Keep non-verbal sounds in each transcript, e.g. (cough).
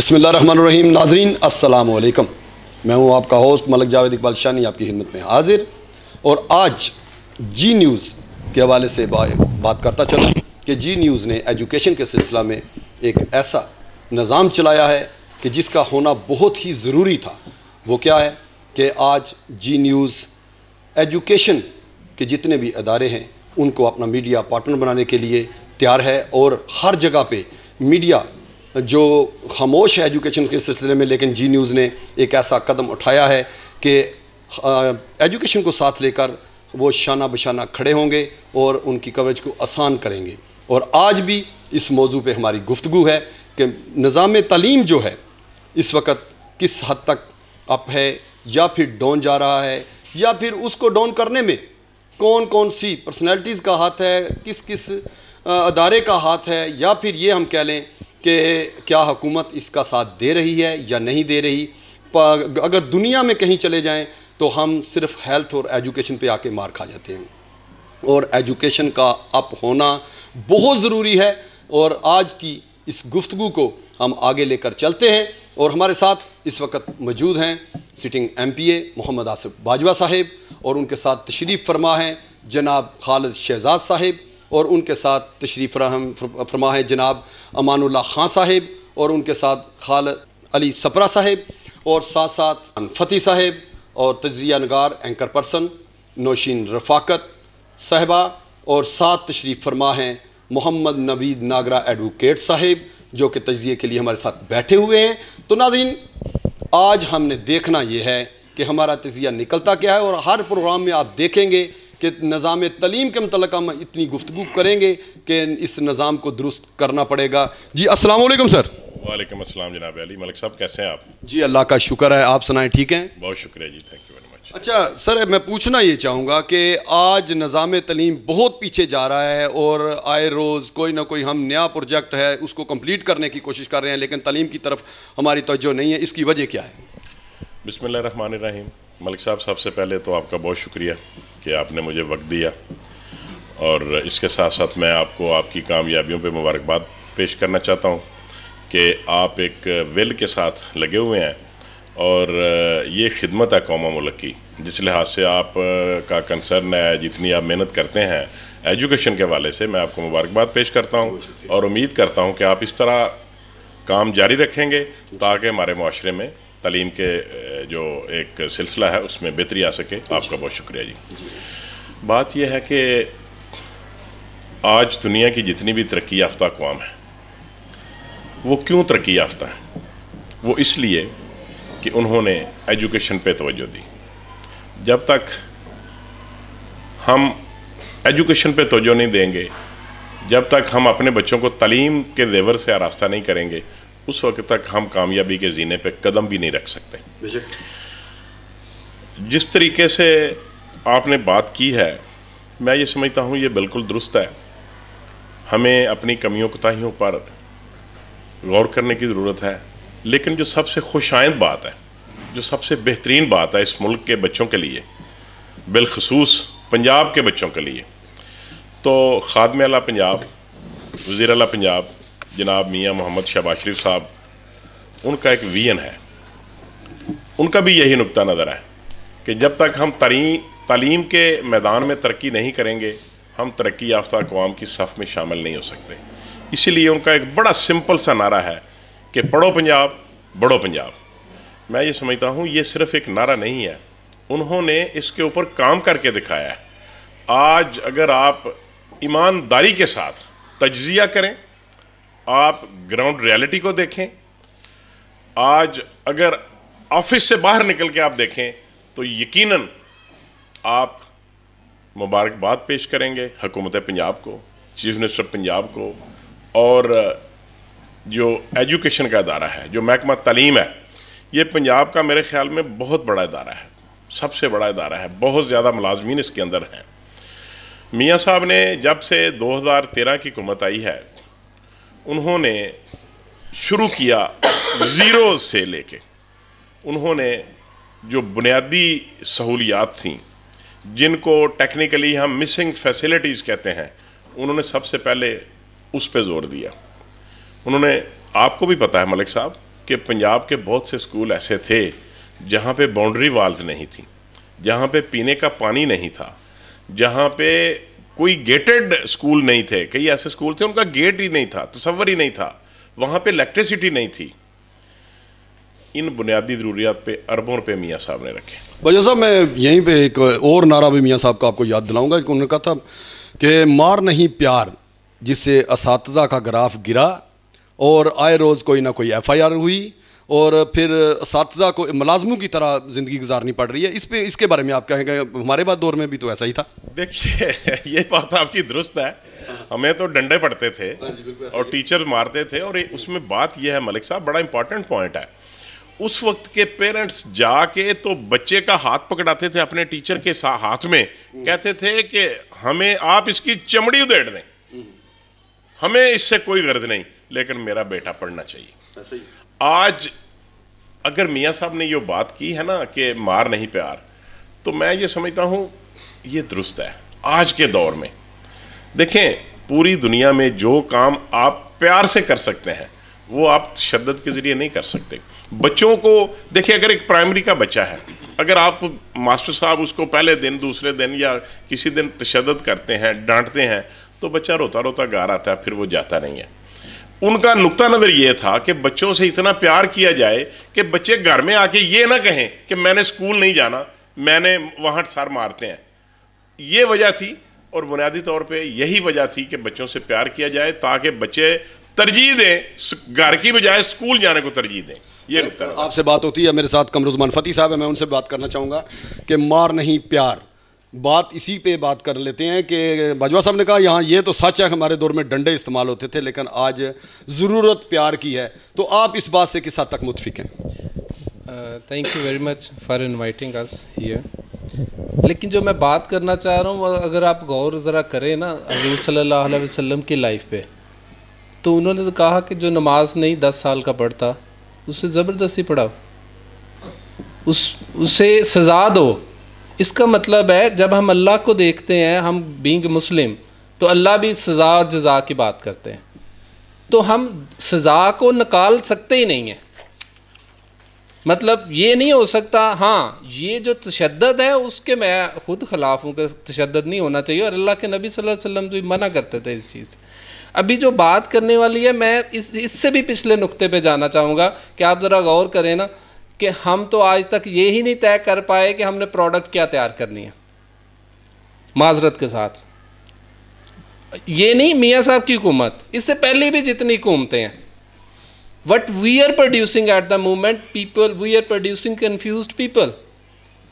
بسم اللہ الرحمن الرحیم، ناظرین، السلام علیکم۔ میں ہوں آپ کا ہوسٹ ملک جاوید اقبال شانی، آپ کی خدمت میں حاضر۔ اور آج جی نیوز کے حوالے سے بات کرتا چلا کہ جی نیوز نے ایجوکیشن کے سلسلہ میں ایک ایسا نظام چلایا ہے کہ جس کا ہونا بہت ہی ضروری تھا۔ وہ کیا ہے کہ آج جی نیوز ایجوکیشن کے جتنے بھی ادارے ہیں، ان کو اپنا میڈیا پارٹنر بنانے کے لیے تیار ہے اور ہر جگہ پہ میڈیا جو خاموش ہے ایجوکیشن کے سلسلے میں، لیکن جی نیوز نے ایک ایسا قدم اٹھایا ہے کہ ایجوکیشن کو ساتھ لے کر وہ شانہ بشانہ کھڑے ہوں گے اور ان کی کوریج کو آسان کریں گے۔ اور آج بھی اس موضوع پہ ہماری گفتگو ہے کہ نظام تعلیم جو ہے، اس وقت کس حد تک اپ ہے، یا پھر ڈون جا رہا ہے، یا پھر اس کو ڈون کرنے میں کون کون سی پرسنالٹیز کا ہاتھ ہے، کس کس ادارے کا ہاتھ ہے، یا پھر یہ ہم کہہ لیں کہ کیا حکومت اس کا ساتھ دے رہی ہے یا نہیں دے رہی۔ اگر دنیا میں کہیں چلے جائیں تو ہم صرف ہیلتھ اور ایجوکیشن پہ آ کے مار کھا جاتے ہیں۔ اور ایجوکیشن کا اپ ہونا بہت ضروری ہے۔ اور آج کی اس گفتگو کو ہم آگے لے کر چلتے ہیں۔ اور ہمارے ساتھ اس وقت موجود ہیں sitting M P A Muhammad Asif Bajwa صاحب۔ اور ان کے ساتھ تشریف فرما ہیں جناب خالد شہزاد صاحب۔ اور ان کے ساتھ تشریف فراہم فرما ہے جناب امان اللہ خان صاحب اور ان کے ساتھ خالد علی سپرا صاحب اور ساتھ ساتھ فتح صاحب اور تجزیہ نگار اینکر پرسن نوشین رفاقت صاحبہ اور ساتھ تشریف فرما ہیں محمد نوید ناگرہ ایڈوکیٹ صاحب جو کہ تجزیے کے لیے ہمارے ساتھ بیٹھے ہوئے ہیں۔ تو ناظرین، آج ہم نے دیکھنا یہ ہے کہ ہمارا تجزیہ نکلتا کیا ہے اور ہر پروگرام میں آپ دیکھیں گے کہ نظام تعلیم کے متعلق ہم اتنی گفتگو کریں گے کہ اس نظام کو درست کرنا پڑے گا۔ جی السلام علیکم سر۔ وعلیکم السلام جناب علی۔ ملک صاحب کیسے ہیں آپ؟ جی اللہ کا شکر ہے آپ سنائیں ٹھیک ہیں؟ بہت شکریہ جی تھینک یو ویری مچ اچھا سر میں پوچھنا یہ چاہوں گا کہ آج نظام تعلیم بہت پیچھے جا رہا ہے اور آئے روز کوئی نہ کوئی ہم نیا پروجیکٹ ہے اس کو کمپلیٹ کرنے کی کوشش کر رہے ہیں لیکن تعلیم کی طرف ہماری توجہ نہیں ہے۔ اس کی وجہ کیا ہے؟ بسم اللہ الرحمن الرحیم۔ ملک صاحب سب سے پہلے تو آپ کا بہت شکریہ۔ کہ آپ نے مجھے وقت دیا اور اس کے ساتھ ساتھ میں آپ کو آپ کی کامیابیوں پہ مبارکباد پیش کرنا چاہتا ہوں کہ آپ ایک ول کے ساتھ لگے ہوئے ہیں اور یہ خدمت ہے قوم ملک کی، جس لحاظ سے آپ کا کنسرن ہے، جتنی آپ محنت کرتے ہیں ایجوکیشن کے والے سے میں آپ کو مبارکباد پیش کرتا ہوں اور امید کرتا ہوں کہ آپ اس طرح کام جاری رکھیں گے تاکہ ہمارے معاشرے میں تعلیم کے جو ایک سلسلہ ہے اس میں بہتری آ سکے۔ آپ کا بہت شکریہ جی۔ بات یہ ہے کہ آج دنیا کی جتنی بھی ترقی یافتہ اقوام ہے وہ کیوں ترقی یافتہ ہے وہ اس لیے کہ انہوں نے ایجوکیشن پہ توجہ دی۔ جب تک ہم ایجوکیشن پہ توجہ نہیں دیں گے جب تک ہم اپنے بچوں کو تعلیم کے زیور سے آراستہ نہیں کریں گے اس وقت تک ہم کامیابی کے زینے پہ قدم بھی نہیں رکھ سکتے۔ جس طریقے سے آپ نے بات کی ہے میں یہ سمجھتا ہوں یہ بالکل درست ہے۔ ہمیں اپنی کمیوں کوتاہیوں پر غور کرنے کی ضرورت ہے۔ لیکن جو سب سے خوش آئند بات ہے جو سب سے بہترین بات ہے اس ملک کے بچوں کے لیے بالخصوص پنجاب کے بچوں کے لیے تو خادم اعلیٰ پنجاب وزیر اعلیٰ پنجاب جناب میاں محمد شہباز شریف صاحب، ان کا ایک وین ہے۔ ان کا بھی یہی نقطہ نظر ہے کہ جب تک ہم تعلیم کے میدان میں ترقی نہیں کریں گے، ہم ترقی یافتہ اقوام کی صف میں شامل نہیں ہو سکتے۔ اسی لیے ان کا ایک بڑا سمپل سا نعرہ ہے کہ پڑھو پنجاب، بڑھو پنجاب۔ میں یہ سمجھتا ہوں، یہ صرف ایک نعرہ نہیں ہے۔ انہوں نے اس کے اوپر کام کر کے دکھایا ہے۔ آج اگر آپ ایمانداری کے ساتھ تجزیہ کریں آپ گراؤنڈ ریالٹی کو دیکھیں، آج اگر آفس سے باہر نکل کے آپ دیکھیں، تو یقیناً آپ مبارکباد پیش کریں گے حکومت پنجاب کو، چیف منسٹر پنجاب کو، اور جو ایجوکیشن کا ادارہ ہے، جو محکمہ تعلیم ہے، یہ پنجاب کا میرے خیال میں بہت بڑا ادارہ ہے، سب سے بڑا ادارہ ہے، بہت زیادہ ملازمین اس کے اندر ہیں۔ میاں صاحب نے جب سے دو ہزار تیرہ کی حکومت آئی ہے انہوں نے شروع کیا زیرو سے لے کے۔ انہوں نے جو بنیادی سہولیات تھیں، جن کو ٹیکنیکلی ہم مسنگ فیسلٹیز کہتے ہیں، انہوں نے سب سے پہلے اس پہ زور دیا۔ انہوں نے، آپ کو بھی پتا ہے ملک صاحب، کہ پنجاب کے بہت سے اسکول ایسے تھے جہاں پہ باؤنڈری والز نہیں تھیں، جہاں پہ پینے کا پانی نہیں تھا، جہاں پہ کوئی گیٹڈ اسکول نہیں تھے، کئی ایسے اسکول تھے، ان کا گیٹ ہی نہیں تھا، تصور ہی نہیں تھا۔ وہاں پہ الیکٹریسٹی نہیں تھی۔ ان بنیادی ضروریات پہ اربوں روپے میاں صاحب نے رکھے۔ بجا صاحب، میں یہیں پہ ایک اور نعرہ بھی میاں صاحب کا آپ کو یاد دلاؤں گا۔ انہوں نے کہا تھا کہ مار نہیں پیار، جس سے اساتذہ کا گراف گرا اور آئے روز کوئی نہ کوئی ایف آئی آر ہوئی۔ اور پھر اساتذہ کو ملازموں کی طرح زندگی گزارنی پڑ رہی ہے۔ اس پہ اس کے بارے میں آپ کہیں گے ہمارے بعد دور میں بھی تو ایسا ہی تھا۔ دیکھیے (laughs) یہ بات آپ کی درست ہے۔ ہمیں تو ڈنڈے پڑتے تھے اور ٹیچر مارتے تھے اور اس میں بات یہ ہے ملک صاحب بڑا امپورٹنٹ پوائنٹ ہے۔ اس وقت کے پیرنٹس جا کے تو بچے کا ہاتھ پکڑاتے تھے اپنے ٹیچر کے ہاتھ میں۔ کہتے تھے کہ ہمیں آپ اس کی چمڑی ادھیڑ دیں۔ ہمیں اس سے کوئی غرض نہیں لیکن میرا بیٹا پڑھنا چاہیے۔ آج اگر میاں صاحب نے یہ بات کی ہے نا کہ مار نہیں پیار، تو میں یہ سمجھتا ہوں یہ درست ہے آج کے دور میں۔ دیکھیں، پوری دنیا میں جو کام آپ پیار سے کر سکتے ہیں، وہ آپ تشدد کے ذریعے نہیں کر سکتے۔ بچوں کو، دیکھیں، اگر ایک پرائمری کا بچہ ہے، اگر آپ ماسٹر صاحب اس کو پہلے دن، دوسرے دن یا کسی دن تشدد کرتے ہیں، ڈانٹتے ہیں، تو بچہ روتا روتا گار آتا ہے پھر وہ جاتا نہیں ہے۔ ان کا نقطہ نظر یہ تھا کہ بچوں سے اتنا پیار کیا جائے کہ بچے گھر میں آ کے یہ نہ کہیں کہ میں نے اسکول نہیں جانا، میں نے وہاں سر مارتے ہیں۔ یہ وجہ تھی اور بنیادی طور پہ یہی وجہ تھی کہ بچوں سے پیار کیا جائے تاکہ بچے ترجیح دیں، گھر کی بجائے اسکول جانے کو ترجیح دیں۔ یہ آپ سے بات ہوتی ہے، میرے ساتھ کمروزمان فتح صاحب ہے میں ان سے بات کرنا چاہوں گا کہ مار نہیں پیار۔ بات اسی پہ بات کر لیتے ہیں کہ باجوہ صاحب نے کہا، یہاں یہ تو سچ ہے، ہمارے دور میں ڈنڈے استعمال ہوتے تھے، لیکن آج ضرورت پیار کی ہے۔ تو آپ اس بات سے کس حد تک متفق ہیں؟ Thank you very much for inviting us here لیکن جو میں بات کرنا چاہ رہا ہوں، اگر آپ غور ذرا کریں نا، حضور صلی اللہ علیہ وسلم کی لائف پہ، تو انہوں نے تو کہا کہ جو نماز نہیں، دس سال کا پڑھتا، اسے زبردستی پڑھاؤ۔ اس، اسے سزا دو۔ اس کا مطلب ہے جب ہم اللہ کو دیکھتے ہیں، ہم بینگ مسلم تو اللہ بھی سزا اور جزا کی بات کرتے ہیں۔ تو ہم سزا کو نکال سکتے ہی نہیں ہیں۔ مطلب یہ نہیں ہو سکتا ہاں یہ جو تشدد ہے، اس کے میں خود خلاف ہوں کہ تشدد نہیں ہونا چاہیے اور اللہ کے نبی صلی اللہ علیہ وسلم تو منع کرتے تھے اس چیز سے۔ ابھی جو بات کرنے والی ہے، میں اس اس سے بھی پچھلے نقطے پہ جانا چاہوں گا کہ آپ ذرا غور کریں نا۔ کہ ہم تو آج تک یہ ہی نہیں طے کر پائے کہ ہم نے پروڈکٹ کیا تیار کرنی ہے، معذرت کے ساتھ۔ یہ نہیں میاں صاحب کی حکومت، اس سے پہلے بھی جتنی حکومتیں ہیں۔ What we are producing at the moment people we are producing confused people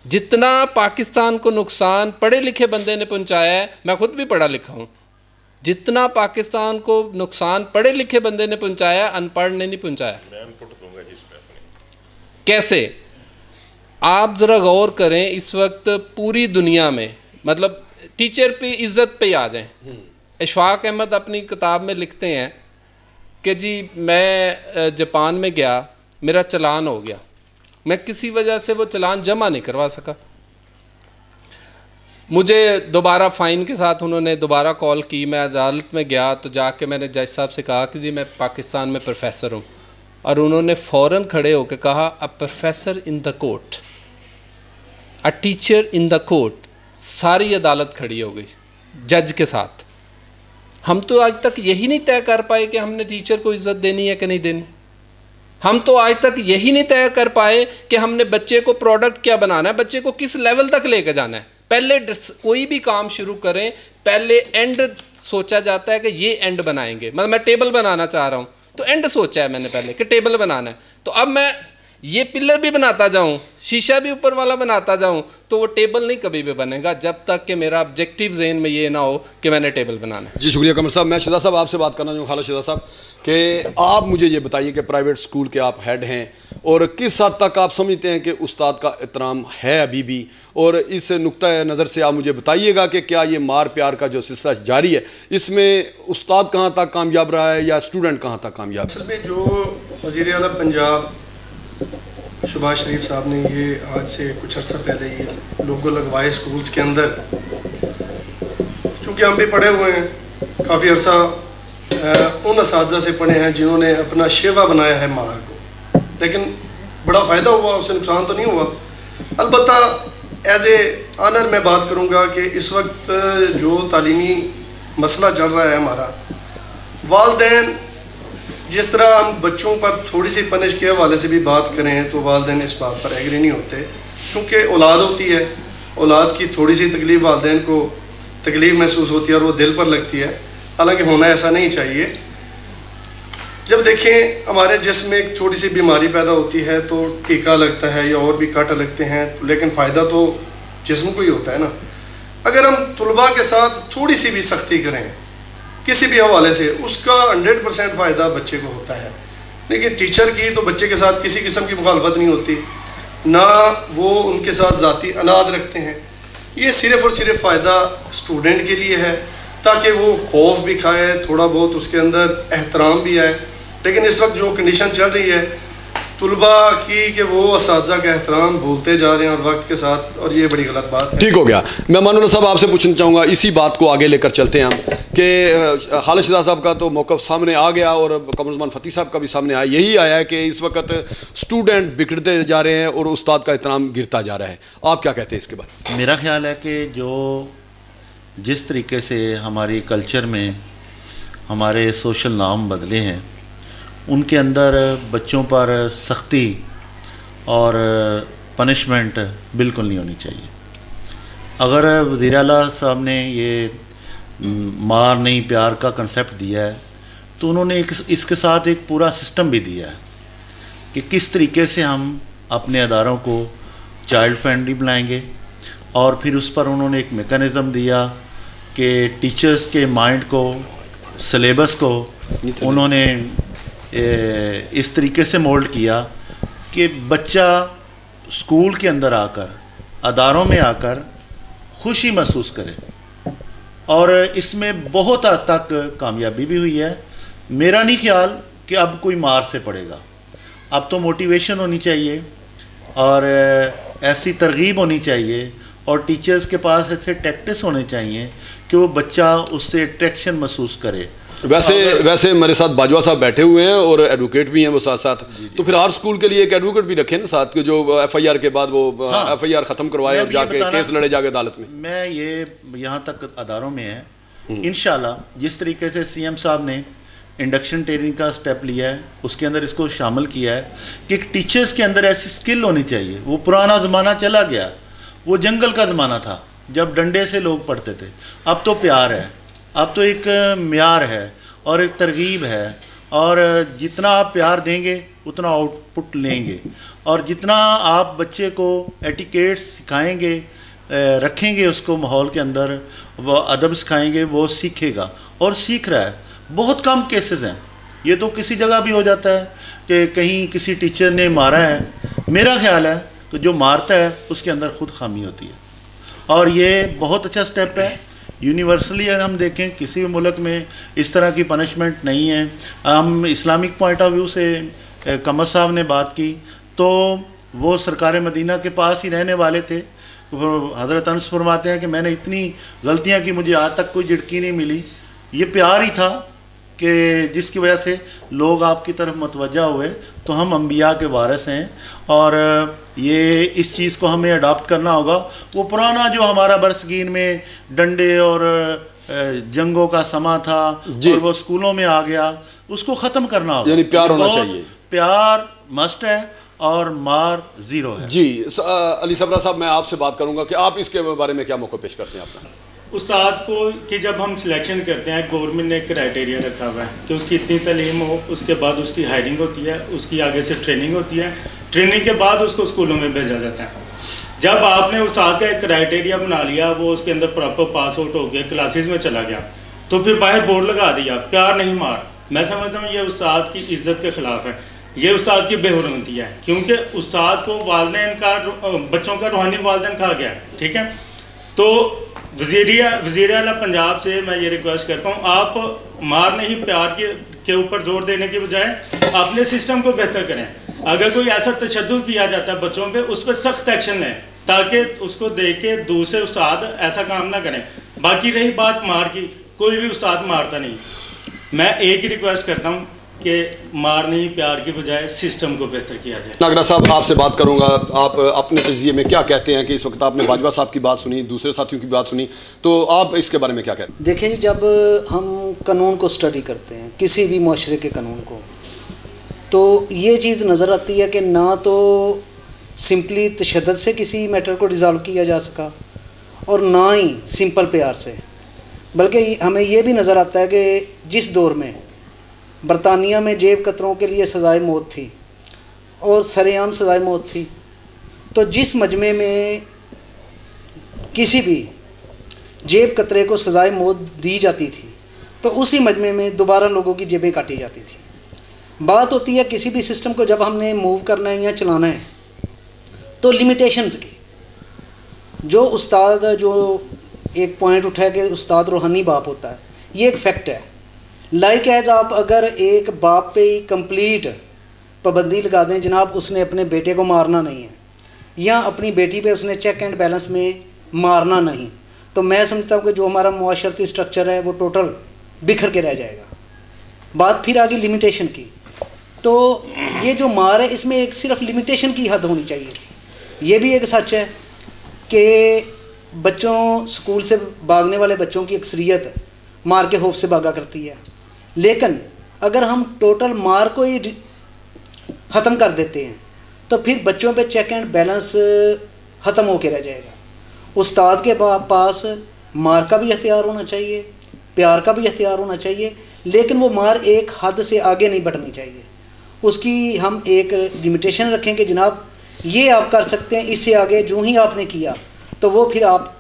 جتنا پاکستان کو نقصان پڑھے لکھے بندے نے پہنچایا ہے، میں خود بھی پڑھا لکھا ہوں۔ جتنا پاکستان کو نقصان پڑھے لکھے بندے نے پہنچایا ان پڑھ نے نہیں پہنچایا۔ کیسے؟ آپ ذرا غور کریں اس وقت پوری دنیا میں مطلب ٹیچر پہ عزت پہ آ جائیں اشفاق احمد اپنی کتاب میں لکھتے ہیں کہ جی میں جاپان میں گیا، میرا چلان ہو گیا۔ میں کسی وجہ سے وہ چلان جمع نہیں کروا سکا۔ مجھے دوبارہ فائن کے ساتھ انہوں نے دوبارہ کال کی، میں عدالت میں گیا تو جا کے میں نے جج صاحب سے کہا کہ جی میں پاکستان میں پروفیسر ہوں۔ اور انہوں نے فوراً کھڑے ہو کے کہا a professor in the court a teacher in the court ساری عدالت کھڑی ہو گئی، جج کے ساتھ۔ ہم تو آج تک یہی نہیں طے کر پائے کہ ہم نے ٹیچر کو عزت دینی ہے کہ نہیں دینی۔ ہم تو آج تک یہی نہیں طے کر پائے کہ ہم نے بچے کو پروڈکٹ کیا بنانا ہے، بچے کو کس لیول تک لے کے جانا ہے۔ پہلے کوئی بھی کام شروع کریں، پہلے اینڈ سوچا جاتا ہے کہ یہ اینڈ بنائیں گے۔ مطلب میں ٹیبل بنانا چاہ رہا ہوں۔ تو اینڈ سوچا ہے میں نے پہلے کہ ٹیبل بنانا ہے۔ تو اب میں یہ پلر بھی بناتا جاؤں شیشہ بھی اوپر والا بناتا جاؤں تو وہ ٹیبل نہیں کبھی بھی بنے گا جب تک کہ میرا آبجیکٹیو ذہن میں یہ نہ ہو کہ میں نے ٹیبل بنانا ہے۔ جی شکریہ کمر صاحب میں شدہ صاحب آپ سے بات کرنا چاہوں خالد شدہ صاحب کہ آپ مجھے یہ بتائیے کہ پرائیویٹ اسکول کے آپ ہیڈ ہیں اور کس حد تک آپ سمجھتے ہیں کہ استاد کا احترام ہے ابھی بھی؟ اور اس نقطۂ نظر سے آپ مجھے بتائیے گا کہ کیا یہ مار پیار کا جو سلسلہ جاری ہے اس میں استاد کہاں تک کامیاب رہا ہے یا اسٹوڈنٹ کہاں تک کامیاب اصل میں جو وزیر اعلیٰ پنجاب شباز شریف صاحب نے یہ آج سے کچھ عرصہ پہلے یہ لوگوں لگوائے اسکولس کے اندر، چونکہ ہم بھی پڑھے ہوئے ہیں، کافی عرصہ ان اساتذہ سے پڑھے ہیں جنہوں نے اپنا شیوا بنایا ہے مار کو۔ لیکن بڑا فائدہ ہوا، اس سے نقصان تو نہیں ہوا۔ البتہ ایز اے آنر میں بات کروں گا کہ اس وقت جو تعلیمی مسئلہ چل رہا ہے ہمارا، والدین جس طرح ہم بچوں پر تھوڑی سی پنش کے حوالے سے بھی بات کریں تو والدین اس بات پر ایگری نہیں ہوتے۔ کیونکہ اولاد ہوتی ہے، اولاد کی تھوڑی سی تکلیف والدین کو تکلیف محسوس ہوتی ہے اور وہ دل پر لگتی ہے۔ حالانکہ ہونا ایسا نہیں چاہیے۔ جب دیکھیں ہمارے جسم میں ایک چھوٹی سی بیماری پیدا ہوتی ہے تو ٹیکا لگتا ہے یا اور بھی کاٹا لگتے ہیں، لیکن فائدہ تو جسم کو ہی ہوتا ہے نا۔ اگر ہم طلباء کے ساتھ تھوڑی سی بھی سختی کریں کسی بھی حوالے سے، اس کا ہنڈریڈ پرسینٹ فائدہ بچے کو ہوتا ہے۔ لیکن ٹیچر کی تو بچے کے ساتھ کسی قسم کی مخالفت نہیں ہوتی۔ نہ وہ ان کے ساتھ ذاتی اناد رکھتے ہیں۔ یہ صرف اور صرف فائدہ اسٹوڈنٹ کے لیے ہے۔ تاکہ وہ خوف بھی کھائے، تھوڑا بہت اس کے اندر احترام بھی آئے۔ لیکن اس وقت جو کنڈیشن چل رہی ہے طلباء کی کہ وہ اساتذہ کا احترام بھولتے جا رہے ہیں اور وقت کے ساتھ اور یہ بڑی غلط بات ہے۔ ٹھیک ہو گیا۔ میں مانولا صاحب آپ سے پوچھنا چاہوں گا اسی بات کو آگے لے کر چلتے ہیں ہم کہ خالد شدہ صاحب کا تو موقف سامنے آ گیا اور قمر عثمان فتح صاحب کا بھی سامنے آیا۔ یہی آیا ہے کہ اس وقت اسٹوڈنٹ بگڑتے جا رہے ہیں اور استاد کا احترام گرتا جا رہا ہے۔ آپ کیا کہتے ہیں اس کے بارے میرا خیال ہے کہ جو جس طریقے سے ہماری کلچر میں ہمارے سوشل نام بدلے ہیں ان کے اندر بچوں پر سختی اور پنشمنٹ بالکل نہیں ہونی چاہیے۔ اگر وزیر اعلیٰ صاحب نے یہ مار نہیں پیار کا کنسیپٹ دیا ہے تو انہوں نے اس کے ساتھ ایک پورا سسٹم بھی دیا ہے کہ کس طریقے سے ہم اپنے اداروں کو چائلڈ فرینڈلی بنائیں گے۔ اور پھر اس پر انہوں نے ایک میکانزم دیا کہ ٹیچرز کے مائنڈ کو سلیبس کو انہوں نے اس طریقے سے مولڈ کیا کہ بچہ اسکول کے اندر آ کر، اداروں میں آ کر خوشی محسوس کرے۔ اور اس میں بہت حد تک کامیابی بھی ہوئی ہے۔ میرا نہیں خیال کہ اب کوئی مار سے پڑے گا۔ اب تو موٹیویشن ہونی چاہیے اور ایسی ترغیب ہونی چاہیے اور ٹیچرز کے پاس ایسے ٹیکٹس ہونے چاہیے کہ وہ بچہ اس سے اٹریکشن محسوس کرے۔ ویسے ویسے میرے ساتھ باجوہ صاحب بیٹھے ہوئے ہیں اور ایڈوکیٹ بھی ہیں وہ ساتھ ساتھ۔ تو پھر ہر اسکول کے لیے ایک ایڈوکیٹ بھی رکھے نا ساتھ کے جو ایف آئی آر کے بعد وہ ایف آئی آر ختم کروائے اور جا کے کیس لڑے جا کے عدالت میں۔ میں یہ یہاں تک اداروں میں ہے۔ انشاءاللہ جس طریقے سے سی ایم صاحب نے انڈکشن ٹریننگ کا سٹیپ لیا ہے اس کے اندر اس کو شامل کیا ہے کہ ٹیچرز کے اندر ایسی سکل ہونی چاہیے۔ وہ پرانا زمانہ چلا گیا۔ وہ جنگل کا زمانہ تھا جب ڈنڈے سے لوگ پڑھتے تھے۔ اب تو پیار ہے۔ اب تو ایک معیار ہے اور ایک ترغیب ہے اور جتنا آپ پیار دیں گے، اتنا آؤٹ پٹ لیں گے۔ اور جتنا آپ بچے کو ایٹیکیٹس سکھائیں گے رکھیں گے اس کو ماحول کے اندر، وہ ادب سکھائیں گے، وہ سیکھے گا۔ اور سیکھ رہا ہے۔ بہت کم کیسز ہیں۔ یہ تو کسی جگہ بھی ہو جاتا ہے کہ کہیں کسی ٹیچر نے مارا ہے۔ میرا خیال ہے کہ جو مارتا ہے، اس کے اندر خود خامی ہوتی ہے۔ اور یہ بہت اچھا سٹیپ ہے۔ یونیورسلی اگر ہم دیکھیں کسی بھی ملک میں اس طرح کی پنشمنٹ نہیں ہے۔ ہم اسلامک پوائنٹ آف ویو سے قمر صاحب نے بات کی۔ تو وہ سرکار مدینہ کے پاس ہی رہنے والے تھے۔ حضرت انس فرماتے ہیں کہ میں نے اتنی غلطیاں کی، مجھے آج تک کوئی جھٹکی نہیں ملی۔ یہ پیار ہی تھا۔ کہ جس کی وجہ سے لوگ آپ کی طرف متوجہ ہوئے تو ہم انبیاء کے وارث ہیں اور یہ اس چیز کو ہمیں اڈاپٹ کرنا ہوگا۔ وہ پرانا جو ہمارا برسگین میں ڈنڈے اور جنگوں کا سما تھا جی۔ اور وہ اسکولوں میں آ گیا اس کو ختم کرنا ہوگا۔ یعنی پیار ہونا چاہیے۔ پیار مسٹ ہے اور مار زیرو ہے۔ جی علی صبرہ صاحب میں آپ سے بات کروں گا کہ آپ اس کے بارے میں کیا موقع پیش کرتے ہیں اپنا۔ استاد کو کہ جب ہم سلیکشن کرتے ہیں گورنمنٹ نے ایک کرائٹیریا رکھا ہوا ہے کہ اس کی اتنی تعلیم ہو، اس کے بعد اس کی ہائڈنگ ہوتی ہے، اس کی آگے سے ٹریننگ ہوتی ہے ٹریننگ کے بعد اس کو اسکولوں میں بھیجا جاتا ہے۔ جب آپ نے استاد کا ایک کرائٹیریا بنا لیا، وہ اس کے اندر پراپر پاس آؤٹ ہو گیا کلاسز میں چلا گیا، تو پھر باہر بورڈ لگا دیا، پیار نہیں مار۔ میں سمجھتا ہوں یہ استاد کی عزت کے خلاف ہے۔ یہ استاد کی بے حرمتی ہے، کیونکہ استاد کو والدین کا بچوں کا روحانی والدین کہا گیا ہے، ٹھیک ہے؟ تو وزیر وزیر اعلیٰ پنجاب سے میں یہ ریکویسٹ کرتا ہوں، آپ مار نہیں، پیار کے کے اوپر زور دینے کے بجائے اپنے سسٹم کو بہتر کریں۔ اگر کوئی ایسا تشدد کیا جاتا ہے بچوں پہ، اس پہ سخت ایکشن لیں، تاکہ اس کو دیکھ کے دوسرے استاد ایسا کام نہ کریں۔ باقی رہی بات مار کی، کوئی بھی استاد مارتا نہیں۔ میں ایک ہی ریکویسٹ کرتا ہوں کہ مار نہیں پیار کی بجائے سسٹم کو بہتر کیا جائے۔ ناگرا صاحب آپ سے بات کروں گا۔ آپ اپنے تجزیے میں کیا کہتے ہیں کہ اس وقت آپ نے باجوہ صاحب کی بات سنی دوسرے ساتھیوں کی بات سنی تو آپ اس کے بارے میں کیا کہتے ہیں؟ دیکھیں جی جب ہم قانون کو سٹڈی کرتے ہیں کسی بھی معاشرے کے قانون کو تو یہ چیز نظر آتی ہے کہ نہ تو سمپلی تشدد سے کسی میٹر کو ڈیزالو کیا جا سکا اور نہ ہی سمپل پیار سے بلکہ ہمیں یہ بھی نظر آتا ہے کہ جس دور میں برطانیہ میں جیب قطروں کے لیے سزائے موت تھی اور سر عام سزائے موت تھی۔ تو جس مجمع میں کسی بھی جیب قطرے کو سزائے موت دی جاتی تھی، تو اسی مجمع میں دوبارہ لوگوں کی جیبیں کاٹی جاتی تھی بات ہوتی ہے کسی بھی سسٹم کو جب ہم نے موو کرنا ہے یا چلانا ہے، تو لمیٹیشنز کی۔ جو استاد جو ایک پوائنٹ اٹھا کہ استاد روحانی باپ ہوتا ہے، یہ ایک فیکٹ ہے۔ لائک ایز آپ اگر ایک باپ پہ ہی کمپلیٹ پابندی لگا دیں، جناب، اس نے اپنے بیٹے کو مارنا نہیں ہے، یا اپنی بیٹی پہ اس نے چیک اینڈ بیلنس میں مارنا نہیں۔ تو میں سمجھتا ہوں کہ جو ہمارا معاشرتی اسٹرکچر ہے، وہ ٹوٹل بکھر کے رہ جائے گا۔ بات پھر آگے لمیٹیشن کی۔ تو یہ جو مار ہے، اس میں ایک صرف لمیٹیشن کی حد ہونی چاہیے۔ یہ بھی ایک سچ ہے کہ بچوں، سکول سے بھاگنے والے بچوں کی اکثریت مار کے خوف سے بھاگا کرتی ہے۔ لیکن اگر ہم ٹوٹل مار کو ہی ختم کر دیتے ہیں، تو پھر بچوں پہ چیک اینڈ بیلنس ختم ہو کے رہ جائے گا۔ استاد کے پاس مار کا بھی اختیار ہونا چاہیے، پیار کا بھی اختیار ہونا چاہیے، لیکن وہ مار ایک حد سے آگے نہیں بڑھنی چاہیے۔ اس کی ہم ایک لمیٹیشن رکھیں کہ جناب، یہ آپ کر سکتے ہیں، اس سے آگے جو ہی آپ نے کیا، تو وہ پھر آپ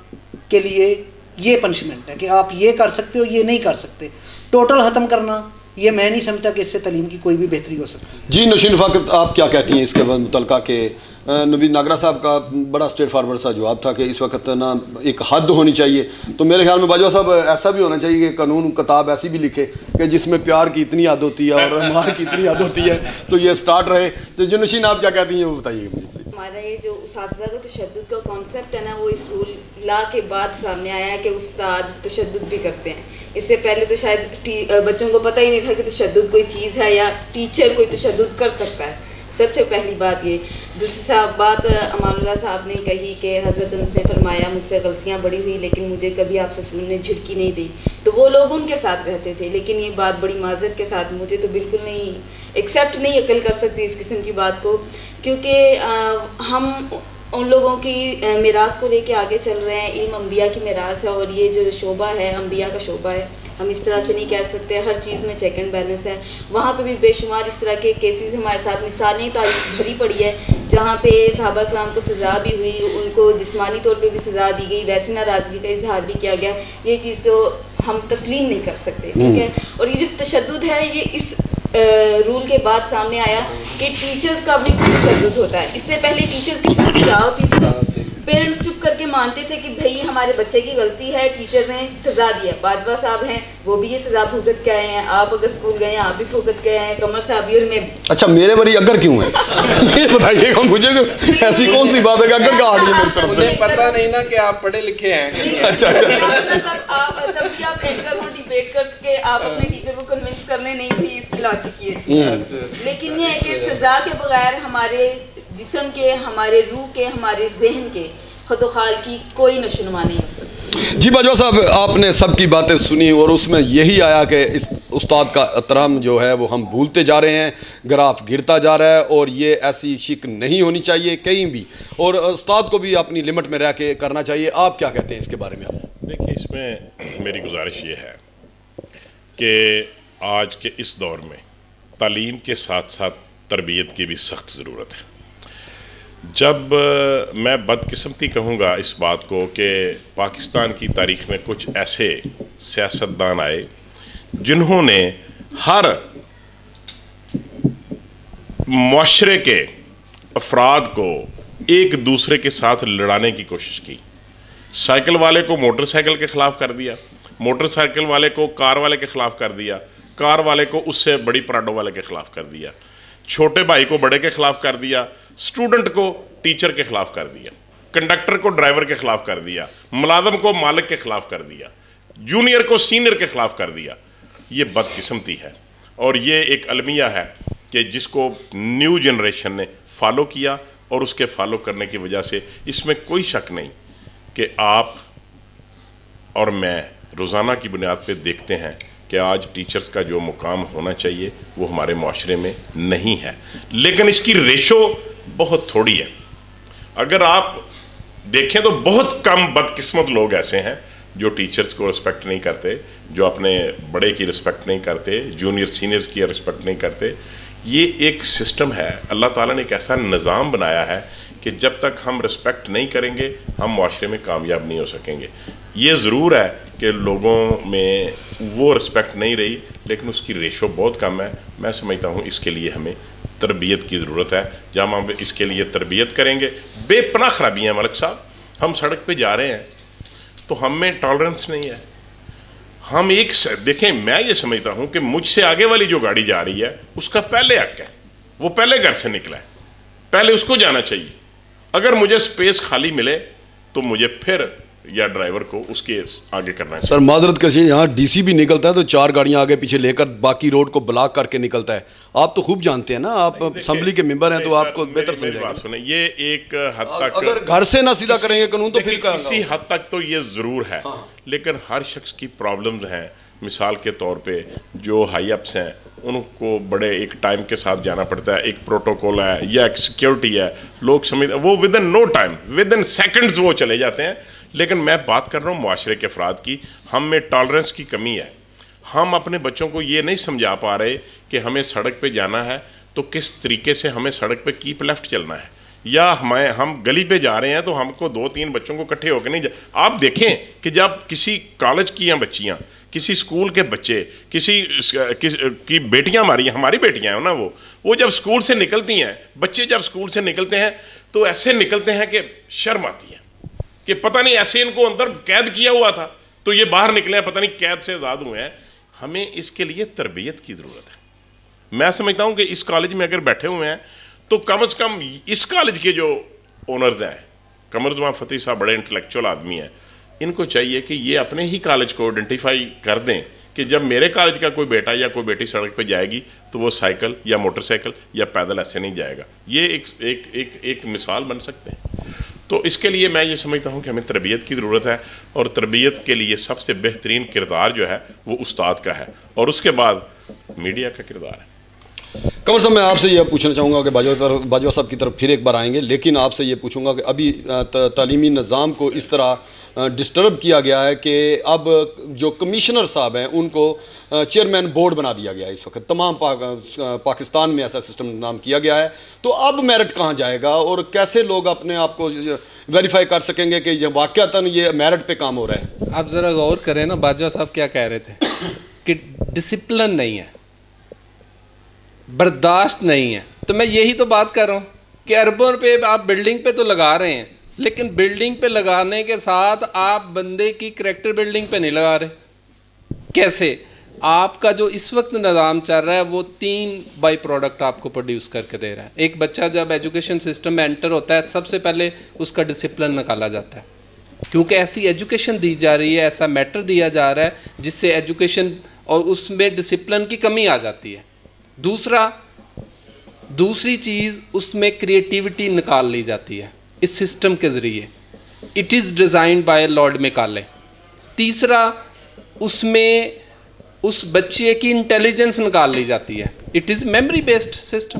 کے لیے یہ پنشمنٹ ہے کہ آپ یہ کر سکتے ہو، یہ نہیں کر سکتے۔ ٹوٹل ختم کرنا، یہ میں نہیں سمجھتا کہ اس سے تعلیم کی کوئی بھی بہتری ہو سکتی ہے۔ جی نشین فاقت آپ کیا کہتی ہیں اس کے متعلقہ کہ نبی ناگرا صاحب کا بڑا اسٹیٹ فارورڈ سا جواب تھا کہ اس وقت نا ایک حد ہونی چاہیے۔ تو میرے خیال میں باجوہ صاحب، ایسا بھی ہونا چاہیے کہ قانون، کتاب ایسی بھی لکھے کہ جس میں پیار کی اتنی حد ہوتی ہے اور مار کی اتنی حد ہوتی ہے، تو یہ اسٹارٹ رہے۔ تو جو نشین آپ کیا کہتی ہیں؟ وہ بتائیے مجھے ہمارا یہ جو اساتذہ کا تشدد کا کانسیپٹ ہے نا، وہ اس رول لا کے بعد سامنے آیا ہے کہ استاد تشدد بھی کرتے ہیں۔ اس سے پہلے تو شاید بچوں کو پتہ ہی نہیں تھا کہ تشدد کوئی چیز ہے یا ٹیچر کوئی تشدد کر سکتا ہے۔ سب سے پہلی بات یہ، دوسری صاحب، بات امان اللہ صاحب نے کہی کہ حضرت ان سے فرمایا، مجھ سے غلطیاں بڑی ہوئی، لیکن مجھے کبھی آپ سے نے جھٹکی نہیں دی۔ تو وہ لوگ ان کے ساتھ رہتے تھے، لیکن یہ بات بڑی معذرت کے ساتھ مجھے تو بالکل نہیں ایکسیپٹ نہیں، عقل کر سکتی اس قسم کی بات کو۔ کیونکہ ہم ان لوگوں کی میراث کو لے کے آگے چل رہے ہیں، علم انبیاء کی میراث ہے، اور یہ جو شعبہ ہے، انبیاء کا شعبہ ہے۔ ہم اس طرح سے نہیں کہہ سکتے ہر چیز میں چیک اینڈ بیلنس ہے۔ وہاں پہ بھی بے شمار اس طرح کے کیسز ہمارے ساتھ مثالیں تاریخ بھری پڑی ہے جہاں پہ صحابہ کلام کو سزا بھی ہوئی ان کو جسمانی طور پہ بھی سزا دی گئی ویسے ناراضگی کا اظہار بھی کیا گیا۔ یہ چیز تو ہم تسلیم نہیں کر سکتے ٹھیک ہے؟ اور یہ جو تشدد ہے یہ اس رول کے بعد سامنے آیا کہ ٹیچرز کا بھی تشدد ہوتا ہے۔ اس سے پہلے ٹیچرز کی سزا ہوتی تھی۔ پیرنٹس چپ کر کے مانتے تھے کہ بھائی ہمارے بچے کی غلطی ہے ٹیچر نے سزا دیا باجوہ صاحب ہیں وہ بھی یہ سزا بھگت کے آئے ہیں۔ آپ اگر اسکول گئے ہیں آپ بھی بھگت کے آئے ہیں۔ کمر صاحب بھی اور میں اچھا میرے بڑی اگر کیوں ہے یہ بتائیے گا مجھے ایسی کون سی بات ہے کہ اگر کا آ رہی ہے میری طرف مجھے پتہ نہیں نا کہ آپ پڑھے لکھے ہیں۔ اچھا اچھا۔ آپ تب بھی آپ اینکر ہوں ڈیبیٹ کر کے آپ اپنے ٹیچر کو کنونس کرنے نہیں بھی اس کی لاجک ہے۔ لیکن یہ ہے کہ سزا کے بغیر ہمارے جسم کے ہمارے روح کے ہمارے ذہن کے خط و خال کی کوئی نشونما نہیں ہو سکتی۔ جی باجوہ صاحب آپ نے سب کی باتیں سنی اور اس میں یہی آیا کہ اس استاد کا احترام جو ہے وہ ہم بھولتے جا رہے ہیں گراف گرتا جا رہا ہے اور یہ ایسی شک نہیں ہونی چاہیے کہیں بھی۔ اور استاد کو بھی اپنی لمٹ میں رہ کے کرنا چاہیے۔ آپ کیا کہتے ہیں اس کے بارے میں آپ؟ دیکھیے اس میں میری گزارش یہ ہے کہ آج کے اس دور میں تعلیم کے ساتھ ساتھ تربیت کی بھی سخت ضرورت ہے۔ جب میں بدقسمتی کہوں گا اس بات کو کہ پاکستان کی تاریخ میں کچھ ایسے سیاستدان آئے جنہوں نے ہر معاشرے کے افراد کو ایک دوسرے کے ساتھ لڑانے کی کوشش کی۔ سائیکل والے کو موٹر سائیکل کے خلاف کر دیا، موٹر سائیکل والے کو کار والے کے خلاف کر دیا، کار والے کو اس سے بڑی پراڈو والے کے خلاف کر دیا، چھوٹے بھائی کو بڑے کے خلاف کر دیا اسٹوڈنٹ کو ٹیچر کے خلاف کر دیا، کنڈکٹر کو ڈرائیور کے خلاف کر دیا، ملازم کو مالک کے خلاف کر دیا، جونیئر کو سینئر کے خلاف کر دیا، یہ بدقسمتی ہے۔ اور یہ ایک المیہ ہے کہ جس کو نیو جنریشن نے فالو کیا اور اس کے فالو کرنے کی وجہ سے اس میں کوئی شک نہیں کہ آپ اور میں روزانہ کی بنیاد پہ دیکھتے ہیں کہ آج ٹیچرز کا جو مقام ہونا چاہیے وہ ہمارے معاشرے میں نہیں ہے۔ لیکن اس کی ریشو بہت تھوڑی ہے۔ اگر آپ دیکھیں تو بہت کم بدقسمت لوگ ایسے ہیں جو ٹیچرز کو رسپیکٹ نہیں کرتے، جو اپنے بڑے کی رسپیکٹ نہیں کرتے جونیئر سینئرز کی رسپیکٹ نہیں کرتے۔ یہ ایک سسٹم ہے۔ اللہ تعالیٰ نے ایک ایسا نظام بنایا ہے کہ جب تک ہم رسپیکٹ نہیں کریں گے، ہم معاشرے میں کامیاب نہیں ہو سکیں گے۔ یہ ضرور ہے کہ لوگوں میں وہ رسپیکٹ نہیں رہی، لیکن اس کی ریشو بہت کم ہے۔ میں سمجھتا ہوں اس کے لیے ہمیں تربیت کی ضرورت ہے۔ جب ہم اس کے لیے تربیت کریں گے۔ بے پناہ خرابیاں ملک صاحب۔ ہم سڑک پہ جا رہے ہیں۔ تو ہم میں ٹالرنس نہیں ہے۔ ہم ایک دیکھیں، میں یہ سمجھتا ہوں کہ مجھ سے آگے والی جو گاڑی جا رہی ہے، اس کا پہلے حق ہے۔ وہ پہلے گھر سے نکلا ہے۔ پہلے اس کو جانا چاہیے۔ اگر مجھے سپیس خالی ملے، تو مجھے پھر یا ڈرائیور کو اس کے آگے کرنا ہے۔ سر معذرت کیسے یہاں ڈی سی بھی نکلتا ہے تو چار گاڑیاں آگے پیچھے لے کر باقی روڈ کو بلاک کر کے نکلتا ہے۔ آپ تو خوب جانتے ہیں نا آپ اسمبلی کے ممبر ہیں تو آپ کو بہتر بات سنیں یہ ایک حد تک اگر گھر سے نہ سیدھا کریں گے قانون تو پھر کسی حد تک تو یہ ضرور ہے۔ لیکن ہر شخص کی پرابلمز ہیں۔ مثال کے طور پہ جو ہائی اپس ہیں ان کو بڑے ایک ٹائم کے ساتھ جانا پڑتا ہے ایک پروٹوکول ہے یا ایک سیکیورٹی ہے۔ لوگ سمجھ وہ within no time within seconds وہ چلے جاتے ہیں۔ لیکن میں بات کر رہا ہوں معاشرے کے افراد کی، ہم میں ٹالرنس کی کمی ہے۔ ہم اپنے بچوں کو یہ نہیں سمجھا پا رہے کہ ہمیں سڑک پہ جانا ہے تو کس طریقے سے ہمیں سڑک پہ کیپ لیفٹ چلنا ہے۔ یا ہمیں، ہم گلی پہ جا رہے ہیں تو ہم کو دو تین بچوں کو کٹھے ہو کے نہیں جا۔ آپ دیکھیں کہ جب کسی کالج کی ہیں بچیاں، کسی اسکول کے بچے، کسی کی بیٹیاں ہماری ہماری بیٹیاں ہیں نا وہ وہ جب اسکول سے نکلتی ہیں، بچے جب اسکول سے نکلتے ہیں تو ایسے نکلتے ہیں کہ شرم آتی ہے۔ کہ پتہ نہیں ایسے ان کو اندر قید کیا ہوا تھا۔ تو یہ باہر نکلے ہیں، پتہ نہیں قید سے آزاد ہوئے ہیں۔ ہمیں اس کے لیے تربیت کی ضرورت ہے۔ میں سمجھتا ہوں کہ اس کالج میں اگر بیٹھے ہوئے ہیں، تو کم از کم اس کالج کے جو اونرز ہیں قمر زمان فتح صاحب بڑے انٹلیکچوئل آدمی ہیں، ان کو چاہیے کہ یہ اپنے ہی کالج کو آئیڈینٹیفائی کر دیں کہ جب میرے کالج کا کوئی بیٹا یا کوئی بیٹی سڑک پہ جائے گی، تو وہ سائیکل یا موٹر سائیکل یا پیدل ایسے نہیں جائے گا۔ یہ ایک ایک ایک ایک مثال بن سکتے ہیں۔ تو اس کے لیے میں یہ سمجھتا ہوں کہ ہمیں تربیت کی ضرورت ہے اور تربیت کے لیے سب سے بہترین کردار جو ہے وہ استاد کا ہے اور اس کے بعد میڈیا کا کردار ہے۔ کمر صاحب، میں آپ سے یہ پوچھنا چاہوں گا کہ باجوہ باجوہ صاحب کی طرف پھر ایک بار آئیں گے، لیکن آپ سے یہ پوچھوں گا کہ ابھی تعلیمی نظام کو اس طرح ڈسٹرب کیا گیا ہے کہ اب جو کمیشنر صاحب ہیں، ان کو چیئرمین بورڈ بنا دیا گیا ہے اس وقت۔ تمام پاکستان میں ایسا سسٹم نام کیا گیا ہے۔ تو اب میرٹ کہاں جائے گا اور کیسے لوگ اپنے آپ کو ویریفائی کر سکیں گے کہ یہ واقعات یہ میرٹ پہ کام ہو رہا ہے؟ آپ ذرا غور کریں نا، باجوہ صاحب کیا کہہ رہے تھے؟ کہ ڈسپلن نہیں ہے۔ برداشت نہیں ہے۔ تو میں یہی تو بات کر رہا ہوں کہ اربوں پہ آپ بلڈنگ پہ تو لگا رہے ہیں، لیکن بلڈنگ پہ لگانے کے ساتھ آپ بندے کی کریکٹر بلڈنگ پہ نہیں لگا رہے۔ کیسے؟ آپ کا جو اس وقت نظام چل رہا ہے، وہ تین بائی پروڈکٹ آپ کو پروڈیوس کر کے دے رہا ہے۔ ایک بچہ جب ایجوکیشن سسٹم میں انٹر ہوتا ہے، سب سے پہلے اس کا ڈسپلن نکالا جاتا ہے۔ کیونکہ ایسی ایجوکیشن دی جا رہی ہے، ایسا میٹر دیا جا رہا ہے، جس سے ایجوکیشن اور اس میں ڈسپلن کی کمی آ جاتی ہے۔ دوسرا، دوسری چیز اس میں کریٹیوٹی نکال لی جاتی ہے، اس سسٹم کے ذریعے۔ It is designed by Lord Macaulay تیسرا، اس میں اس بچے کی انٹیلیجنس نکال لی جاتی ہے۔ It is memory based system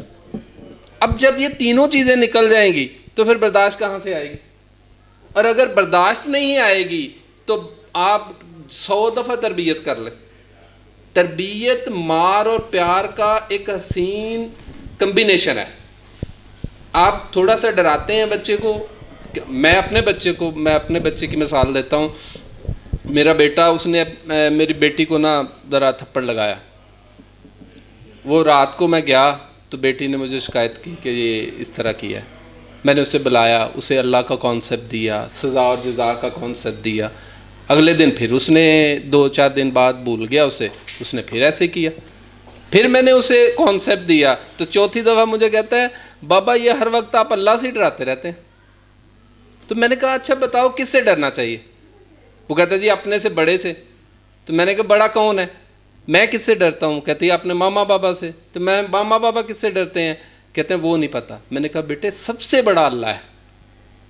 اب جب یہ تینوں چیزیں نکل جائیں گی، تو پھر برداشت کہاں سے آئے گی؟ اور اگر برداشت نہیں آئے گی، تو آپ سو دفعہ تربیت کر لیں۔ تربیت، مار اور پیار کا ایک حسین کمبینیشن ہے۔ آپ تھوڑا سا ڈراتے ہیں بچے کو میں اپنے بچے کو، میں اپنے بچے کی مثال دیتا ہوں۔ میرا بیٹا، اس نے میری بیٹی کو نا ذرا تھپڑ لگایا۔ وہ رات کو میں گیا تو بیٹی نے مجھے شکایت کی کہ یہ اس طرح کیا ہے۔ میں نے اسے بلایا، اسے اللہ کا کانسیپٹ دیا، سزا اور جزا کا کانسیپٹ دیا۔ اگلے دن پھر اس نے دو چار دن بعد بھول گیا اسے، اس نے پھر ایسے کیا۔ پھر میں نے اسے کانسیپٹ دیا۔ تو چوتھی دفعہ مجھے کہتا ہے، بابا یہ ہر وقت آپ اللہ سے ڈراتے رہتے ہیں۔ تو میں نے کہا اچھا بتاؤ، کس سے ڈرنا چاہیے؟ وہ کہتا جی اپنے سے بڑے سے۔ تو میں نے کہا، بڑا کون ہے؟ میں کس سے ڈرتا ہوں؟ کہتی ہے اپنے ماما بابا سے۔ تو میں، ماما بابا کس سے ڈرتے ہیں؟ کہتے ہیں، وہ نہیں پتہ میں نے کہا، بیٹے، سب سے بڑا اللہ ہے۔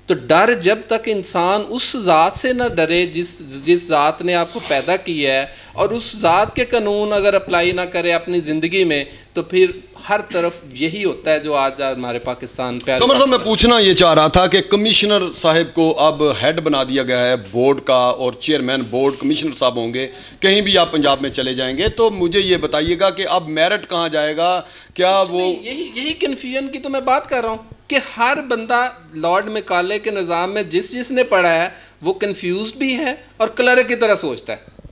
تو ڈر جب تک انسان اس ذات سے نہ ڈرے جس جس ذات نے آپ کو پیدا کیا ہے اور اس ذات کے قانون اگر اپلائی نہ کرے اپنی زندگی میں تو پھر ہر طرف یہی ہوتا ہے جو آج ہمارے پاکستان پہ کمر صاحب میں پوچھنا یہ چاہ رہا تھا کہ کمشنر صاحب کو اب ہیڈ بنا دیا گیا ہے بورڈ کا اور چیئرمین بورڈ کمشنر صاحب ہوں گے کہیں بھی آپ پنجاب میں چلے جائیں گے تو مجھے یہ بتائیے گا کہ اب میرٹ کہاں جائے گا؟ کیا وہ یہی یہی کنفیوژن کی تو میں بات کر رہا ہوں۔ کہ ہر بندہ لارڈ مکالے کے نظام میں جس جس نے پڑھا ہے، وہ کنفیوز بھی ہے اور کلرک کی طرح سوچتا ہے۔